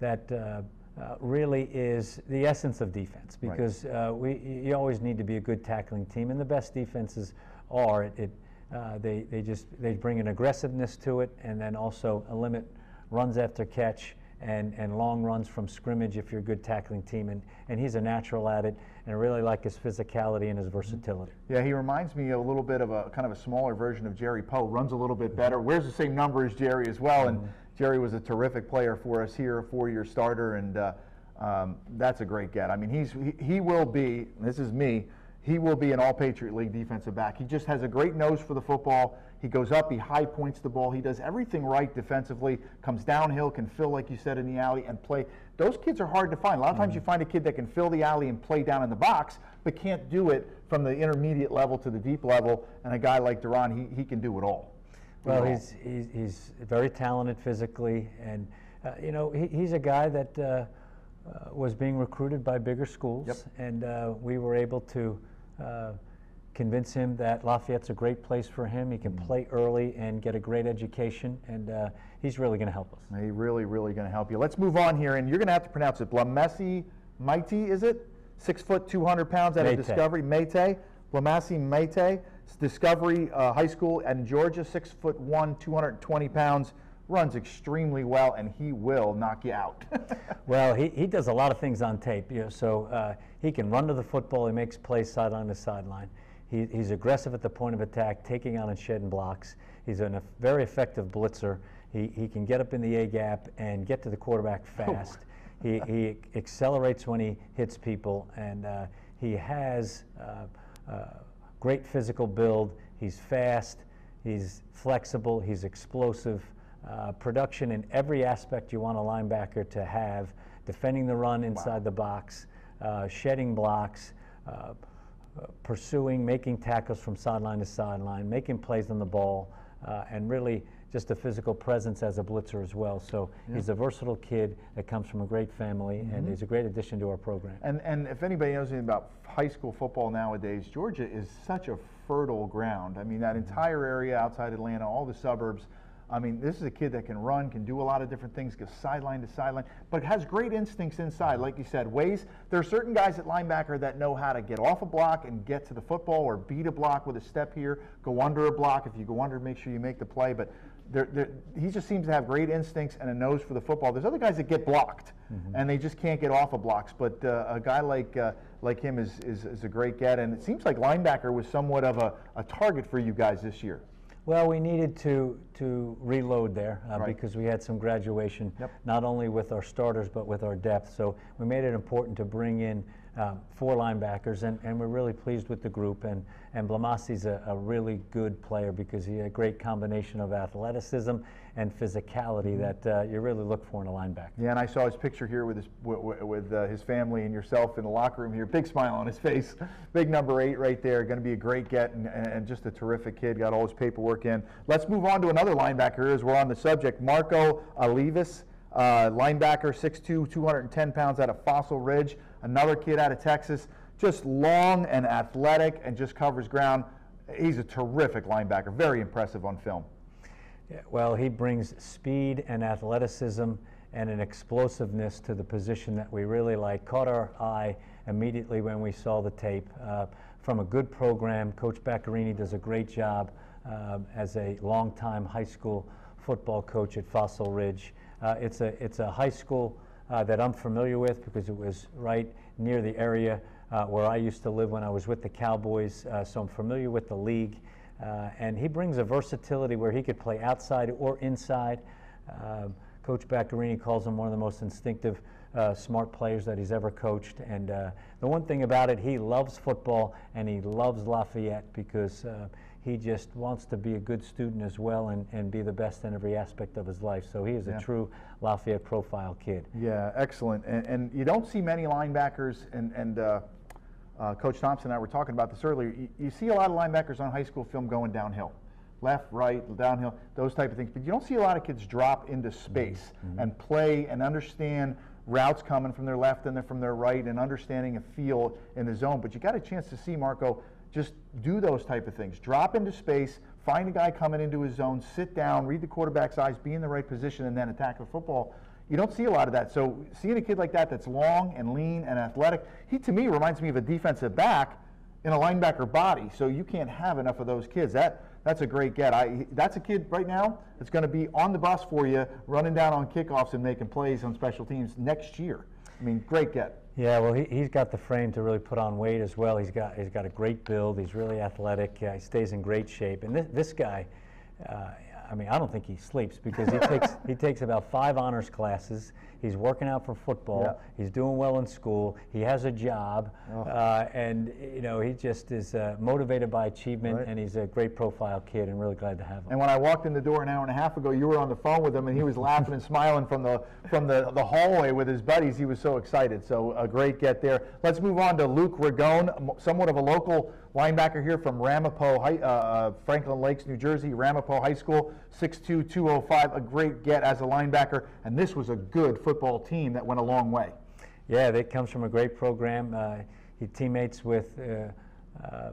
[SPEAKER 3] that uh, uh, really is the essence of defense.
[SPEAKER 2] Right.
[SPEAKER 3] Because uh, we, you always need to be a good tackling team, and the best defenses are. It, it, uh, they, they just they bring an aggressiveness to it, and then also a limit runs after catch and, and long runs from scrimmage if you're a good tackling team. And, and he's a natural at it, and I really like his physicality and his versatility.
[SPEAKER 2] Yeah, he reminds me a little bit of a kind of a smaller version of Jerry Poe. Runs a little bit better. Wears the same number as Jerry as well. And Jerry was a terrific player for us here, a four-year starter, and uh, um, that's a great get. I mean, he's he, he will be. This is me. He will be an All Patriot League defensive back. He just has a great nose for the football. He goes up, he high points the ball. He does everything right defensively. Comes downhill, can fill like you said in the alley and play. Those kids are hard to find. A lot of times you find a kid that can fill the alley and play down in the box, but can't do it from the intermediate level to the deep level. And a guy like Duran, he, he can do it all. Do it
[SPEAKER 3] Well, he's, he's, he's very talented physically, and uh, you know he, he's a guy that uh, uh, was being recruited by bigger schools,
[SPEAKER 2] Yep.
[SPEAKER 3] and uh, we were able to uh, convince him that Lafayette's a great place for him. He can
[SPEAKER 2] Mm-hmm.
[SPEAKER 3] play early and get a great education, and uh, he's really going to help us.
[SPEAKER 2] He really, really going to help you. Let's move on here, and you're going to have to pronounce it. Blamesi Maite, is it? Six foot, 200 pounds out of Discovery. Mate. Blamesi Mate. It's Discovery uh, High School in Georgia, six foot one, 220 pounds. Runs extremely well, and he will knock you out.
[SPEAKER 3] Well, he, he does a lot of things on tape. You know, so uh, he can run to the football. He makes plays sideline to sideline. He, he's aggressive at the point of attack, taking on and shedding blocks. He's a very effective blitzer. He, he can get up in the A gap and get to the quarterback fast. he, he accelerates when he hits people, and uh, he has uh, uh, great physical build. He's fast. He's flexible. He's explosive. Uh, production in every aspect you want a linebacker to have defending the run inside the box, uh, shedding blocks, uh, pursuing, making tackles from sideline to sideline, making plays on the ball, uh, and really just a physical presence as a blitzer as well. So he's a versatile kid that comes from a great family, and he's a great addition to our program.
[SPEAKER 2] And, and if anybody knows anything about high school football nowadays, Georgia is such a fertile ground. I mean, that entire area outside Atlanta, all the suburbs. I mean, this is a kid that can run, can do a lot of different things, goes sideline to sideline, but has great instincts inside. Like you said, ways. There are certain guys at linebacker that know how to get off a block and get to the football, or beat a block with a step here, go under a block. If you go under, make sure you make the play. But there, there, he just seems to have great instincts and a nose for the football. There's other guys that get blocked, and they just can't get off of blocks. But uh, a guy like uh, like him is, is, is a great get, and it seems like linebacker was somewhat of a, a target for you guys this year.
[SPEAKER 3] Well, we needed to to reload there uh,
[SPEAKER 2] Right.
[SPEAKER 3] because we had some graduation,
[SPEAKER 2] Yep.
[SPEAKER 3] not only with our starters but with our depth. So we made it important to bring in um, four linebackers, and, and we're really pleased with the group. And and Blamasi's a, a really good player because he had a great combination of athleticism and physicality that uh, you really look for in a linebacker.
[SPEAKER 2] Yeah, and I saw his picture here with his with, with uh, his family and yourself in the locker room here. Big smile on his face. Big number eight right there. Going to be a great get and, and just a terrific kid. Got all his paperwork in. Let's move on to another linebacker as we're on the subject. Marco Alivis, uh, linebacker, 6'2", 210 pounds out of Fossil Ridge. Another kid out of Texas. Just long and athletic and just covers ground. He's a terrific linebacker. Very impressive on film.
[SPEAKER 3] Yeah, well, he brings speed and athleticism and an explosiveness to the position that we really like. Caught our eye immediately when we saw the tape. Uh, from a good program, Coach Baccarini does a great job um, as a longtime high school football coach at Fossil Ridge. Uh, it's a it's a high school uh, that I'm familiar with because it was right near the area uh, where I used to live when I was with the Cowboys. Uh, so I'm familiar with the league. Uh, and he brings a versatility where he could play outside or inside. Um, Coach Baccarini calls him one of the most instinctive, uh, smart players that he's ever coached. And uh, the one thing about it, he loves football and he loves Lafayette because uh, he just wants to be a good student as well and, and be the best in every aspect of his life. So he is
[SPEAKER 2] Yeah.
[SPEAKER 3] a true Lafayette profile kid.
[SPEAKER 2] Yeah, excellent. And, and you don't see many linebackers, and, and uh, uh, Coach Thompson and I were talking about this earlier. You, you see a lot of linebackers on high school film going downhill, left, right, downhill, those type of things. But you don't see a lot of kids drop into space and play and understand routes coming from their left and then from their right and understanding a feel in the zone. But you got a chance to see Marco just do those type of things. Drop into space, find a guy coming into his zone, sit down, read the quarterback's eyes, be in the right position, and then attack the football. You don't see a lot of that. So seeing a kid like that that's long and lean and athletic, he to me reminds me of a defensive back in a linebacker body. So you can't have enough of those kids. That that's a great get. I that's a kid right now that's going to be on the bus for you, running down on kickoffs and making plays on special teams next year. I mean, great get.
[SPEAKER 3] Yeah, well, he, he's got the frame to really put on weight as well. He's got he's got a great build. He's really athletic. Uh, he stays in great shape. And this, this guy, uh, I mean, I don't think he sleeps because he takes he takes about five honors classes. He's working out for football. He's doing well in school. He has a job, uh, and you know he just is uh, motivated by achievement.
[SPEAKER 2] Right.
[SPEAKER 3] And he's a great profile kid, and really glad to have him.
[SPEAKER 2] And when I walked in the door an hour and a half ago, you were on the phone with him, and he was laughing and smiling from the from the, the hallway with his buddies. He was so excited. So a great get there. Let's move on to Luke Ragone, somewhat of a local linebacker here from Ramapo, High, uh, uh, Franklin Lakes, New Jersey, Ramapo High School, 6'2", 205. A great get as a linebacker, and this was a good football team that went a long way.
[SPEAKER 3] Yeah, that comes from a great program. Uh, he teammates with uh, uh,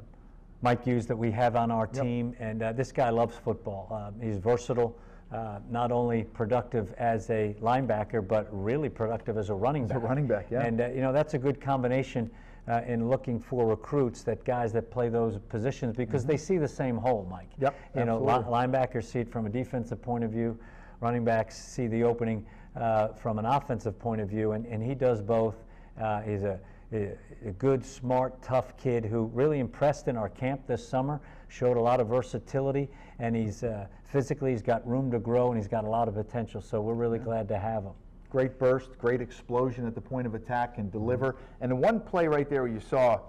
[SPEAKER 3] Mike Hughes that we have on our team, and uh, this guy loves football. He's versatile, uh, not only productive as a linebacker, but really productive as a running back.
[SPEAKER 2] a running back, yeah.
[SPEAKER 3] And uh, you know that's a good combination uh, in looking for recruits that guys that play those positions because they see the same hole, Mike.
[SPEAKER 2] Mm-hmm. Yep,
[SPEAKER 3] You know,
[SPEAKER 2] absolutely.
[SPEAKER 3] linebackers see it from a defensive point of view. Running backs see the opening uh, from an offensive point of view, and, and he does both. Uh, he's a, a good, smart, tough kid who really impressed in our camp this summer. Showed a lot of versatility, and he's uh, physically he's got room to grow, and he's got a lot of potential. So we're really glad to have him.
[SPEAKER 2] Great burst, great explosion at the point of attack, can deliver. And the one play right there where you saw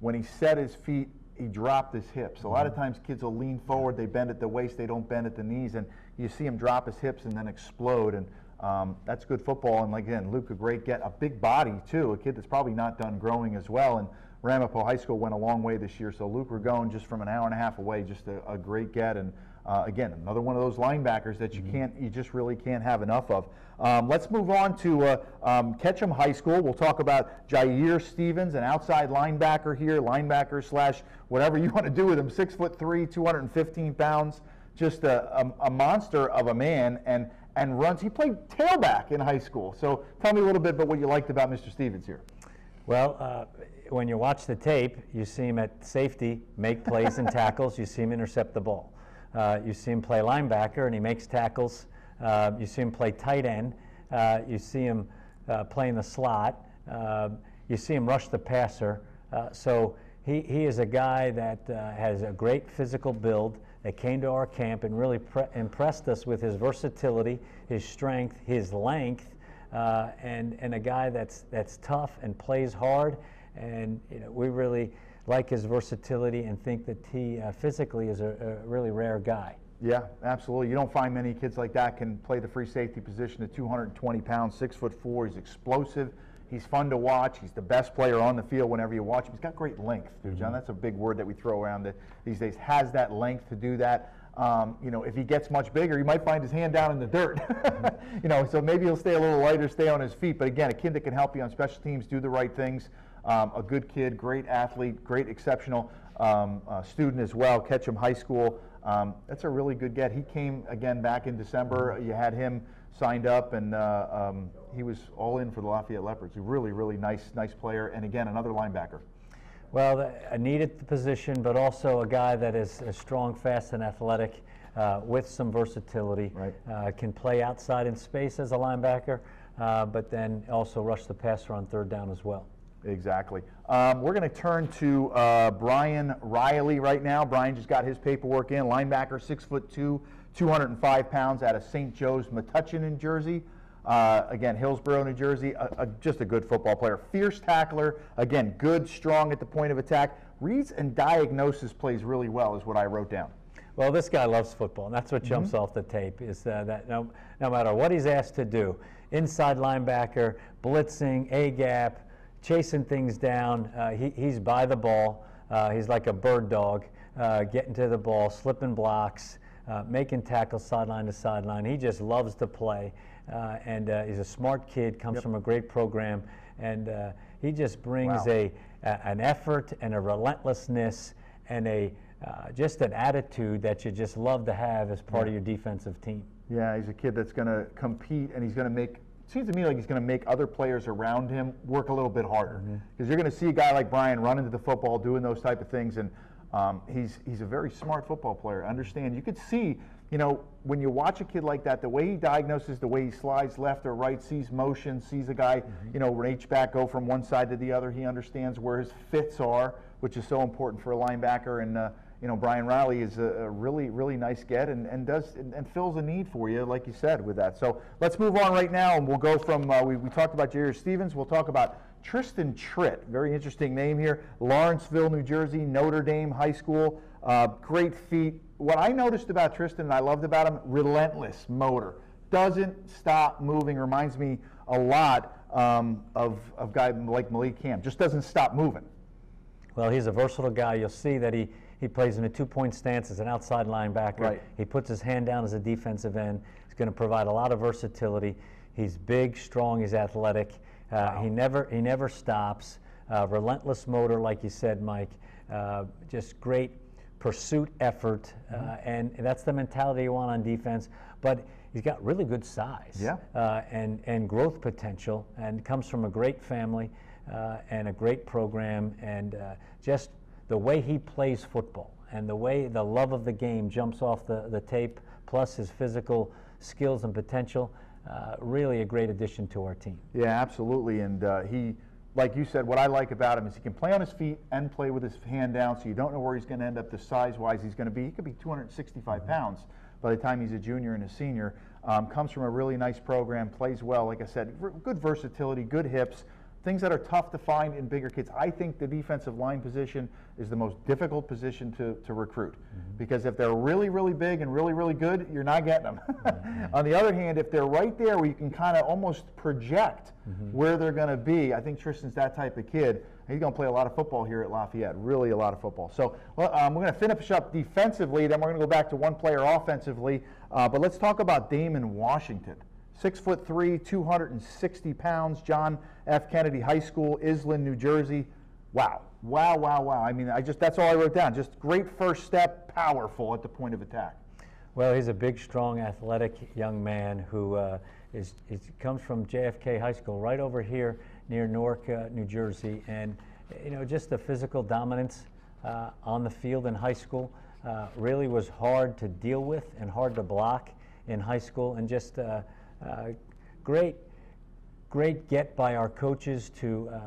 [SPEAKER 2] when he set his feet, he dropped his hips. A lot of times kids will lean forward, they bend at the waist, they don't bend at the knees, and you see him drop his hips and then explode. And um, that's good football. And like, again, Luke, a great get, a big body too, a kid that's probably not done growing as well. And Ramapo High School went a long way this year, so Luke Ragone just from an hour and a half away, just a, a great get. And uh, again, another one of those linebackers that you can't, you just really can't have enough of. Um, let's move on to uh, um, Ketchum High School. We'll talk about Jair Stevens, an outside linebacker here, linebacker slash whatever you want to do with him. Six foot three, 215 pounds, just a, a, a monster of a man, and and runs. He played tailback in high school. So tell me a little bit about what you liked about Mr. Stevens here.
[SPEAKER 3] Well, uh, when you watch the tape, you see him at safety make plays and tackles. You see him intercept the ball. Uh, you see him play linebacker and he makes tackles. Uh, you see him play tight end. Uh, you see him uh, play in the slot. Uh, you see him rush the passer. So he, he is a guy that has a great physical build that came to our camp and really pre- impressed us with his versatility, his strength, his length, and, and a guy that's, that's tough and plays hard. And you know, we really like his versatility and think that he uh, physically is a, a really rare guy.
[SPEAKER 2] Yeah, absolutely. You don't find many kids like that can play the free safety position at 220 pounds, six foot four. He's explosive. He's fun to watch. He's the best player on the field whenever you watch him. He's got great length, too, John. That's a big word that we throw around these days. Has that length to do that. Um, you know, if he gets much bigger, he might find his hand down in the dirt. you know, so maybe he'll stay a little lighter, stay on his feet. But again, a kid that can help you on special teams, do the right things. Um, a good kid, great athlete, great exceptional um, uh, student as well. Ketchum High School. Um, that's a really good get. He came again back in December. You had him signed up, and uh, um, he was all in for the Lafayette Leopards. A really, really nice, nice player, and again another linebacker.
[SPEAKER 3] Well, I needed the position, but also a guy that is, is strong, fast, and athletic uh, with some versatility.
[SPEAKER 2] Right.
[SPEAKER 3] Uh, can play outside in space as a linebacker, uh, but then also rush the passer on third down as well.
[SPEAKER 2] Exactly. Um, we're going to turn to uh, Brian Riley right now. Brian just got his paperwork in. Linebacker, six foot two, 205 pounds, out of St. Joe's Metuchen in Jersey. Uh, again, Hillsborough, New Jersey. Just a good football player. Fierce tackler. Again, good, strong at the point of attack. Reads and diagnosis plays really well, is what I wrote down.
[SPEAKER 3] Well, this guy loves football, and that's what jumps off the tape. Is uh, that no, no matter what he's asked to do, inside linebacker, blitzing, a gap, chasing things down, uh, he, he's by the ball. Uh, he's like a bird dog, uh, getting to the ball, slipping blocks, uh, making tackles sideline to sideline. He just loves to play, uh, and uh, he's a smart kid. Comes from a great program, and uh, he just brings
[SPEAKER 2] Wow.
[SPEAKER 3] a, a an effort and a relentlessness and a uh, just an attitude that you just love to have as part of your defensive team.
[SPEAKER 2] Yeah, he's a kid that's going to compete and he's going to make. Seems to me like he's going to make other players around him work a little bit harder because you're going to see a guy like Brian run into the football, doing those type of things, and um, he's he's a very smart football player. Understand? You could see, you know, when you watch a kid like that, the way he diagnoses, the way he slides left or right, sees motion, sees a guy, you know, reach back, go from one side to the other. He understands where his fits are, which is so important for a linebacker and. Uh, you know, Brian Riley is a, a really, really nice get and, and does and, and fills a need for you, like you said, with that. So let's move on right now, and we'll go from uh, we, we talked about Jair Stevens. We'll talk about Tristan Tritt, very interesting name here, Lawrenceville, New Jersey, Notre Dame High School. Uh, great feet. What I noticed about Tristan and I loved about him, relentless motor, doesn't stop moving. Reminds me a lot um, of of guy like Malik Hamm, just doesn't stop moving.
[SPEAKER 3] Well, he's a versatile guy. You'll see that he, he plays in a two-point stance as an outside linebacker.
[SPEAKER 2] Right.
[SPEAKER 3] He puts his hand down as a defensive end. He's going to provide a lot of versatility. He's big, strong, he's athletic. Uh, He never he never stops. Uh, relentless motor, like you said, Mike. Uh, just great pursuit effort, uh, and that's the mentality you want on defense. But he's got really good size
[SPEAKER 2] Yeah.
[SPEAKER 3] uh, and and growth potential, and comes from a great family uh, and a great program, and uh, just the way he plays football and the way the love of the game jumps off the, the tape, plus his physical skills and potential, uh, really a great addition to our team.
[SPEAKER 2] Yeah, absolutely. And uh, he, like you said, what I like about him is he can play on his feet and play with his hand down, so you don't know where he's going to end up the size wise he's going to be. He could be 265 pounds by the time he's a junior and a senior. Um, comes from a really nice program, plays well, like I said, v- good versatility, good hips. Things that are tough to find in bigger kids. I think the defensive line position is the most difficult position to, to recruit because if they're really, really big and really, really good, you're not getting them. On the other hand, if they're right there where you can kind of almost project where they're going to be, I think Tristan's that type of kid. He's going to play a lot of football here at Lafayette, really a lot of football. So well, um, we're going to finish up defensively, then we're going to go back to one player offensively. Uh, but let's talk about Damon Washington. Six foot three, 260 pounds, John F. Kennedy High School, Iselin, New Jersey. Wow, wow, wow, wow. I mean, I just that's all I wrote down. Just great first step, powerful at the point of attack.
[SPEAKER 3] Well, he's a big, strong, athletic young man who uh, is, is comes from JFK High School, right over here near Newark, uh, New Jersey, and you know just the physical dominance uh, on the field in high school uh, really was hard to deal with and hard to block in high school, and just uh, uh, great, great get by our coaches to uh,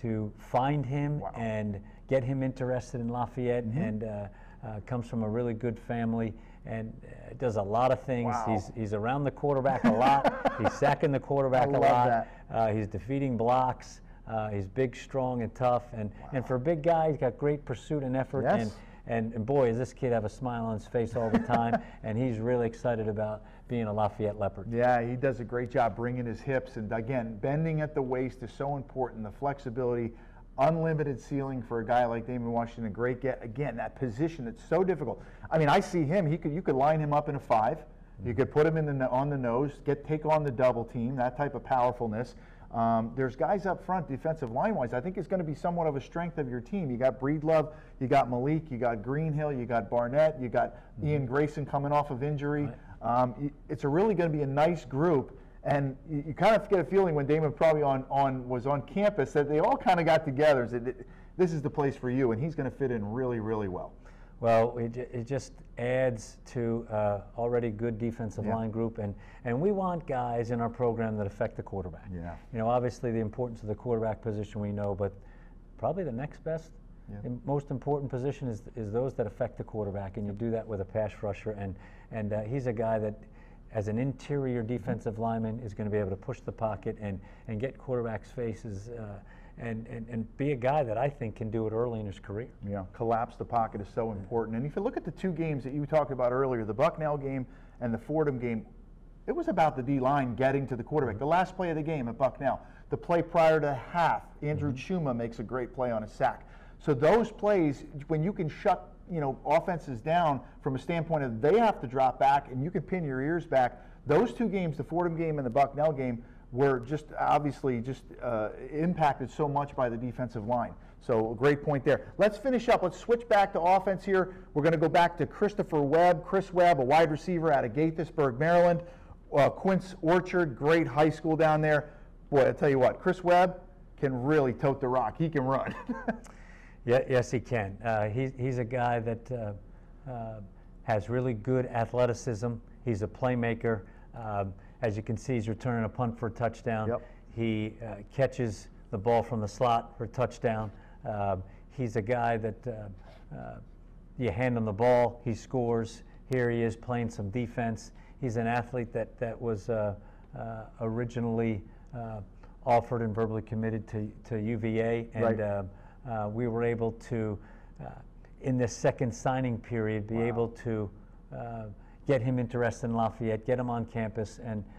[SPEAKER 3] to find him
[SPEAKER 2] Wow.
[SPEAKER 3] and get him interested in Lafayette and uh, uh, comes from a really good family and uh, does a lot of things.
[SPEAKER 2] Wow.
[SPEAKER 3] He's, he's around the quarterback a lot. he's sacking the quarterback
[SPEAKER 2] I
[SPEAKER 3] a lot. Uh, he's defeating blocks. Uh, he's big, strong, and tough. And, and for a big guy, he's got great pursuit and effort.
[SPEAKER 2] Yes.
[SPEAKER 3] And, and, and boy, does this kid have a smile on his face all the time. and he's really excited about being a Lafayette Leopard.
[SPEAKER 2] Yeah, he does a great job bringing his hips and again, bending at the waist is so important. The flexibility, unlimited ceiling for a guy like Damon Washington. Great get again. That position that's so difficult. I mean, I see him. He could you could line him up in a five. You mm. could put him in the on the nose, get take on the double team. That type of powerfulness. Um, there's guys up front, defensive line wise. I think it's going to be somewhat of a strength of your team. You got Breedlove, you got Malik, you got Greenhill, you got Barnett, you got Ian Grayson coming off of injury. Um, it's a really going to be a nice group, and you, you kind of get a feeling when Damon probably on, on was on campus that they all kind of got together. and said, this is the place for you, and he's going to fit in really, really well.
[SPEAKER 3] Well, it, it just adds to uh, already good defensive
[SPEAKER 2] Yeah.
[SPEAKER 3] line group, and, and we want guys in our program that affect the quarterback.
[SPEAKER 2] Yeah.
[SPEAKER 3] You know, obviously the importance of the quarterback position we know, but probably the next best,
[SPEAKER 2] Yeah.
[SPEAKER 3] and most important position is, is those that affect the quarterback, and you do that with a pass rusher, and, and uh, he's a guy that, as an interior defensive lineman, is going to be able to push the pocket and, and get quarterbacks' faces. Uh, and, and, and be a guy that I think can do it early in his career.
[SPEAKER 2] Know, collapse the pocket is so important. And if you look at the two games that you talked about earlier, the Bucknell game and the Fordham game, it was about the D line getting to the quarterback. The last play of the game at Bucknell, the play prior to half, Andrew mm-hmm. Chuma makes a great play on a sack. So those plays, when you can shut you know offenses down from a standpoint of they have to drop back and you can pin your ears back. Those two games, the Fordham game and the Bucknell game, were just obviously just uh, impacted so much by the defensive line. So a great point there. Let's finish up. Let's switch back to offense here. We're going to go back to Christopher Webb, Chris Webb, a wide receiver out of Gaithersburg, Maryland. Uh, Quince Orchard, great high school down there. Boy, I tell you what, Chris Webb can really tote the rock. He can run.
[SPEAKER 3] Yeah, yes, he can. Uh, he's, he's a guy that uh, uh, has really good athleticism. He's a playmaker. Um, as you can see, he's returning a punt for a touchdown.
[SPEAKER 2] Yep.
[SPEAKER 3] He uh, catches the ball from the slot for a touchdown. Um, he's a guy that uh, uh, you hand him the ball, he scores. Here he is playing some defense. He's an athlete that, that was uh, uh, originally uh, offered and verbally committed to, to UVA. And
[SPEAKER 2] Right.
[SPEAKER 3] uh, uh, we were able to, uh, in this second signing period, be able to uh, get him interested in Lafayette, get him on campus, and uh,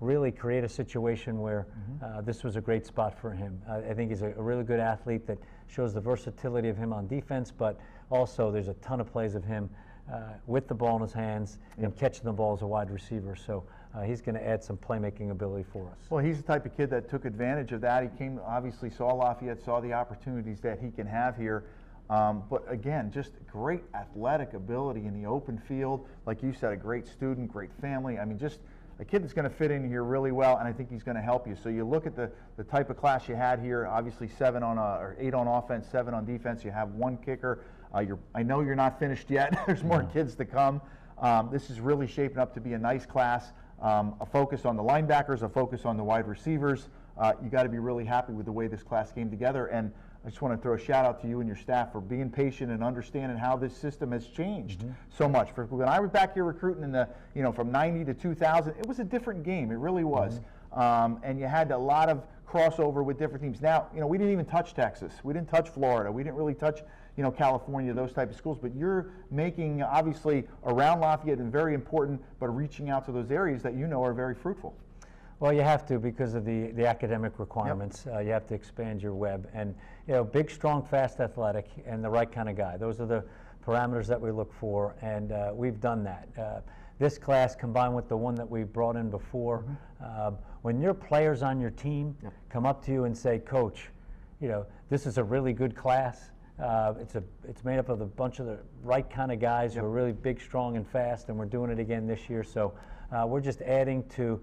[SPEAKER 3] really create a situation where uh, this was a great spot for him. Uh, I think he's a, a really good athlete that shows the versatility of him on defense, but also there's a ton of plays of him uh, with the ball in his hands and catching the ball as a wide receiver. So uh, he's going to add some playmaking ability for us.
[SPEAKER 2] Well, he's the type of kid that took advantage of that. He came, obviously, saw Lafayette, saw the opportunities that he can have here. Um, but again, just great athletic ability in the open field. Like you said, a great student, great family. I mean, just a kid that's going to fit in here really well, and I think he's going to help you. So you look at the, the type of class you had here. Obviously, seven on uh, or eight on offense, seven on defense. You have one kicker. Uh, you're, I know you're not finished yet. There's more kids to come. Um, this is really shaping up to be a nice class. Um, a focus on the linebackers, a focus on the wide receivers. Uh, you got to be really happy with the way this class came together. And I just want to throw a shout out to you and your staff for being patient and understanding how this system has changed mm-hmm. so much. For when I was back here recruiting in the, you know, from 90 to 2000, it was a different game. It really was. Mm-hmm. Um, and you had a lot of crossover with different teams. Now, you know, we didn't even touch Texas. We didn't touch Florida. We didn't really touch, you know, California, those type of schools. But you're making, obviously, around Lafayette and very important, but reaching out to those areas that you know are very fruitful.
[SPEAKER 3] Well, you have to because of the, the academic requirements. Yep. Uh, you have to expand your web. And, you know, big, strong, fast, athletic, and the right kind of guy. Those are the parameters that we look for, and uh, we've done that. Uh, this class combined with the one that we brought in before, mm-hmm. Um, when your players on your team yep. come up to you and say, Coach, you know, this is a really good class. Uh, it's a it's made up of a bunch of the right kind of guys yep. who are really big, strong, and fast, and we're doing it again this year. So uh, we're just adding to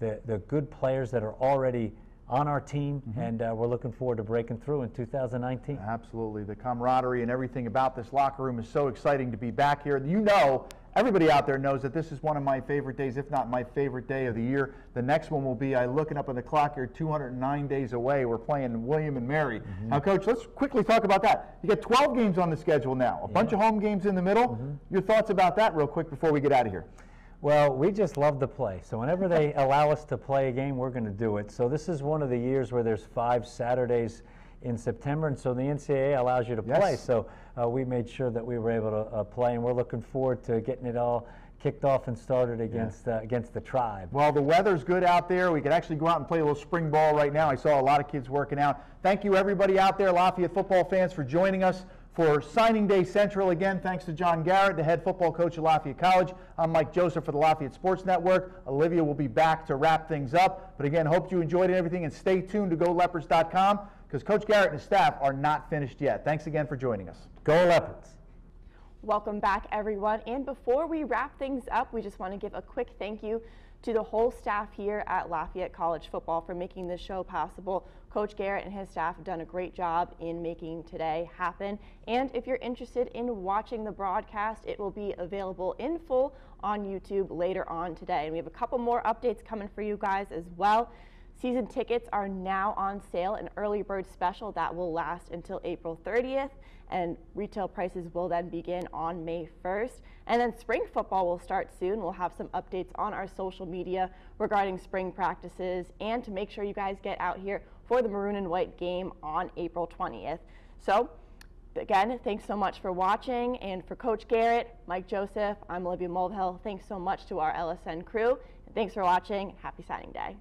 [SPEAKER 3] the, the good players that are already on our team, mm-hmm. and uh, we're looking forward to breaking through in 2019.
[SPEAKER 2] Absolutely. The camaraderie and everything about this locker room is so exciting to be back here. You know, everybody out there knows that this is one of my favorite days, if not my favorite day of the year. The next one will be, I looking up on the clock here, 209 days away. We're playing William and Mary. Mm-hmm. Now, Coach, let's quickly talk about that. You got 12 games on the schedule now, a yeah. bunch of home games in the middle. Mm-hmm. Your thoughts about that, real quick, before we get out of here?
[SPEAKER 3] Well, we just love to play. So whenever they allow us to play a game, we're going to do it. So this is one of the years where there's five Saturdays in September, and so the NCAA allows you to yes. play. So uh, we made sure that we were able to uh, play, and we're looking forward to getting it all kicked off and started against yeah. uh, against the tribe.
[SPEAKER 2] Well, the weather's good out there. We could actually go out and play a little spring ball right now. I saw a lot of kids working out. Thank you, everybody out there, Lafayette football fans, for joining us for Signing Day Central. Again, thanks to John Garrett, the head football coach at Lafayette College. I'm Mike Joseph for the Lafayette Sports Network. Olivia will be back to wrap things up. But again, hope you enjoyed everything and stay tuned to GoLeopards.com because Coach Garrett and his staff are not finished yet. Thanks again for joining us.
[SPEAKER 3] Go Leopards.
[SPEAKER 1] Welcome back, everyone. And before we wrap things up, we just want to give a quick thank you to the whole staff here at Lafayette College Football for making this show possible. Coach Garrett and his staff have done a great job in making today happen. And if you're interested in watching the broadcast, it will be available in full on YouTube later on today. And we have a couple more updates coming for you guys as well. Season tickets are now on sale, an early bird special that will last until April 30th, and retail prices will then begin on May 1st. And then spring football will start soon. We'll have some updates on our social media regarding spring practices and to make sure you guys get out here for the maroon and white game on April 20th. So, again, thanks so much for watching. And for Coach Garrett, Mike Joseph, I'm Olivia Mulvihill. Thanks so much to our LSN crew. And thanks for watching. Happy signing day.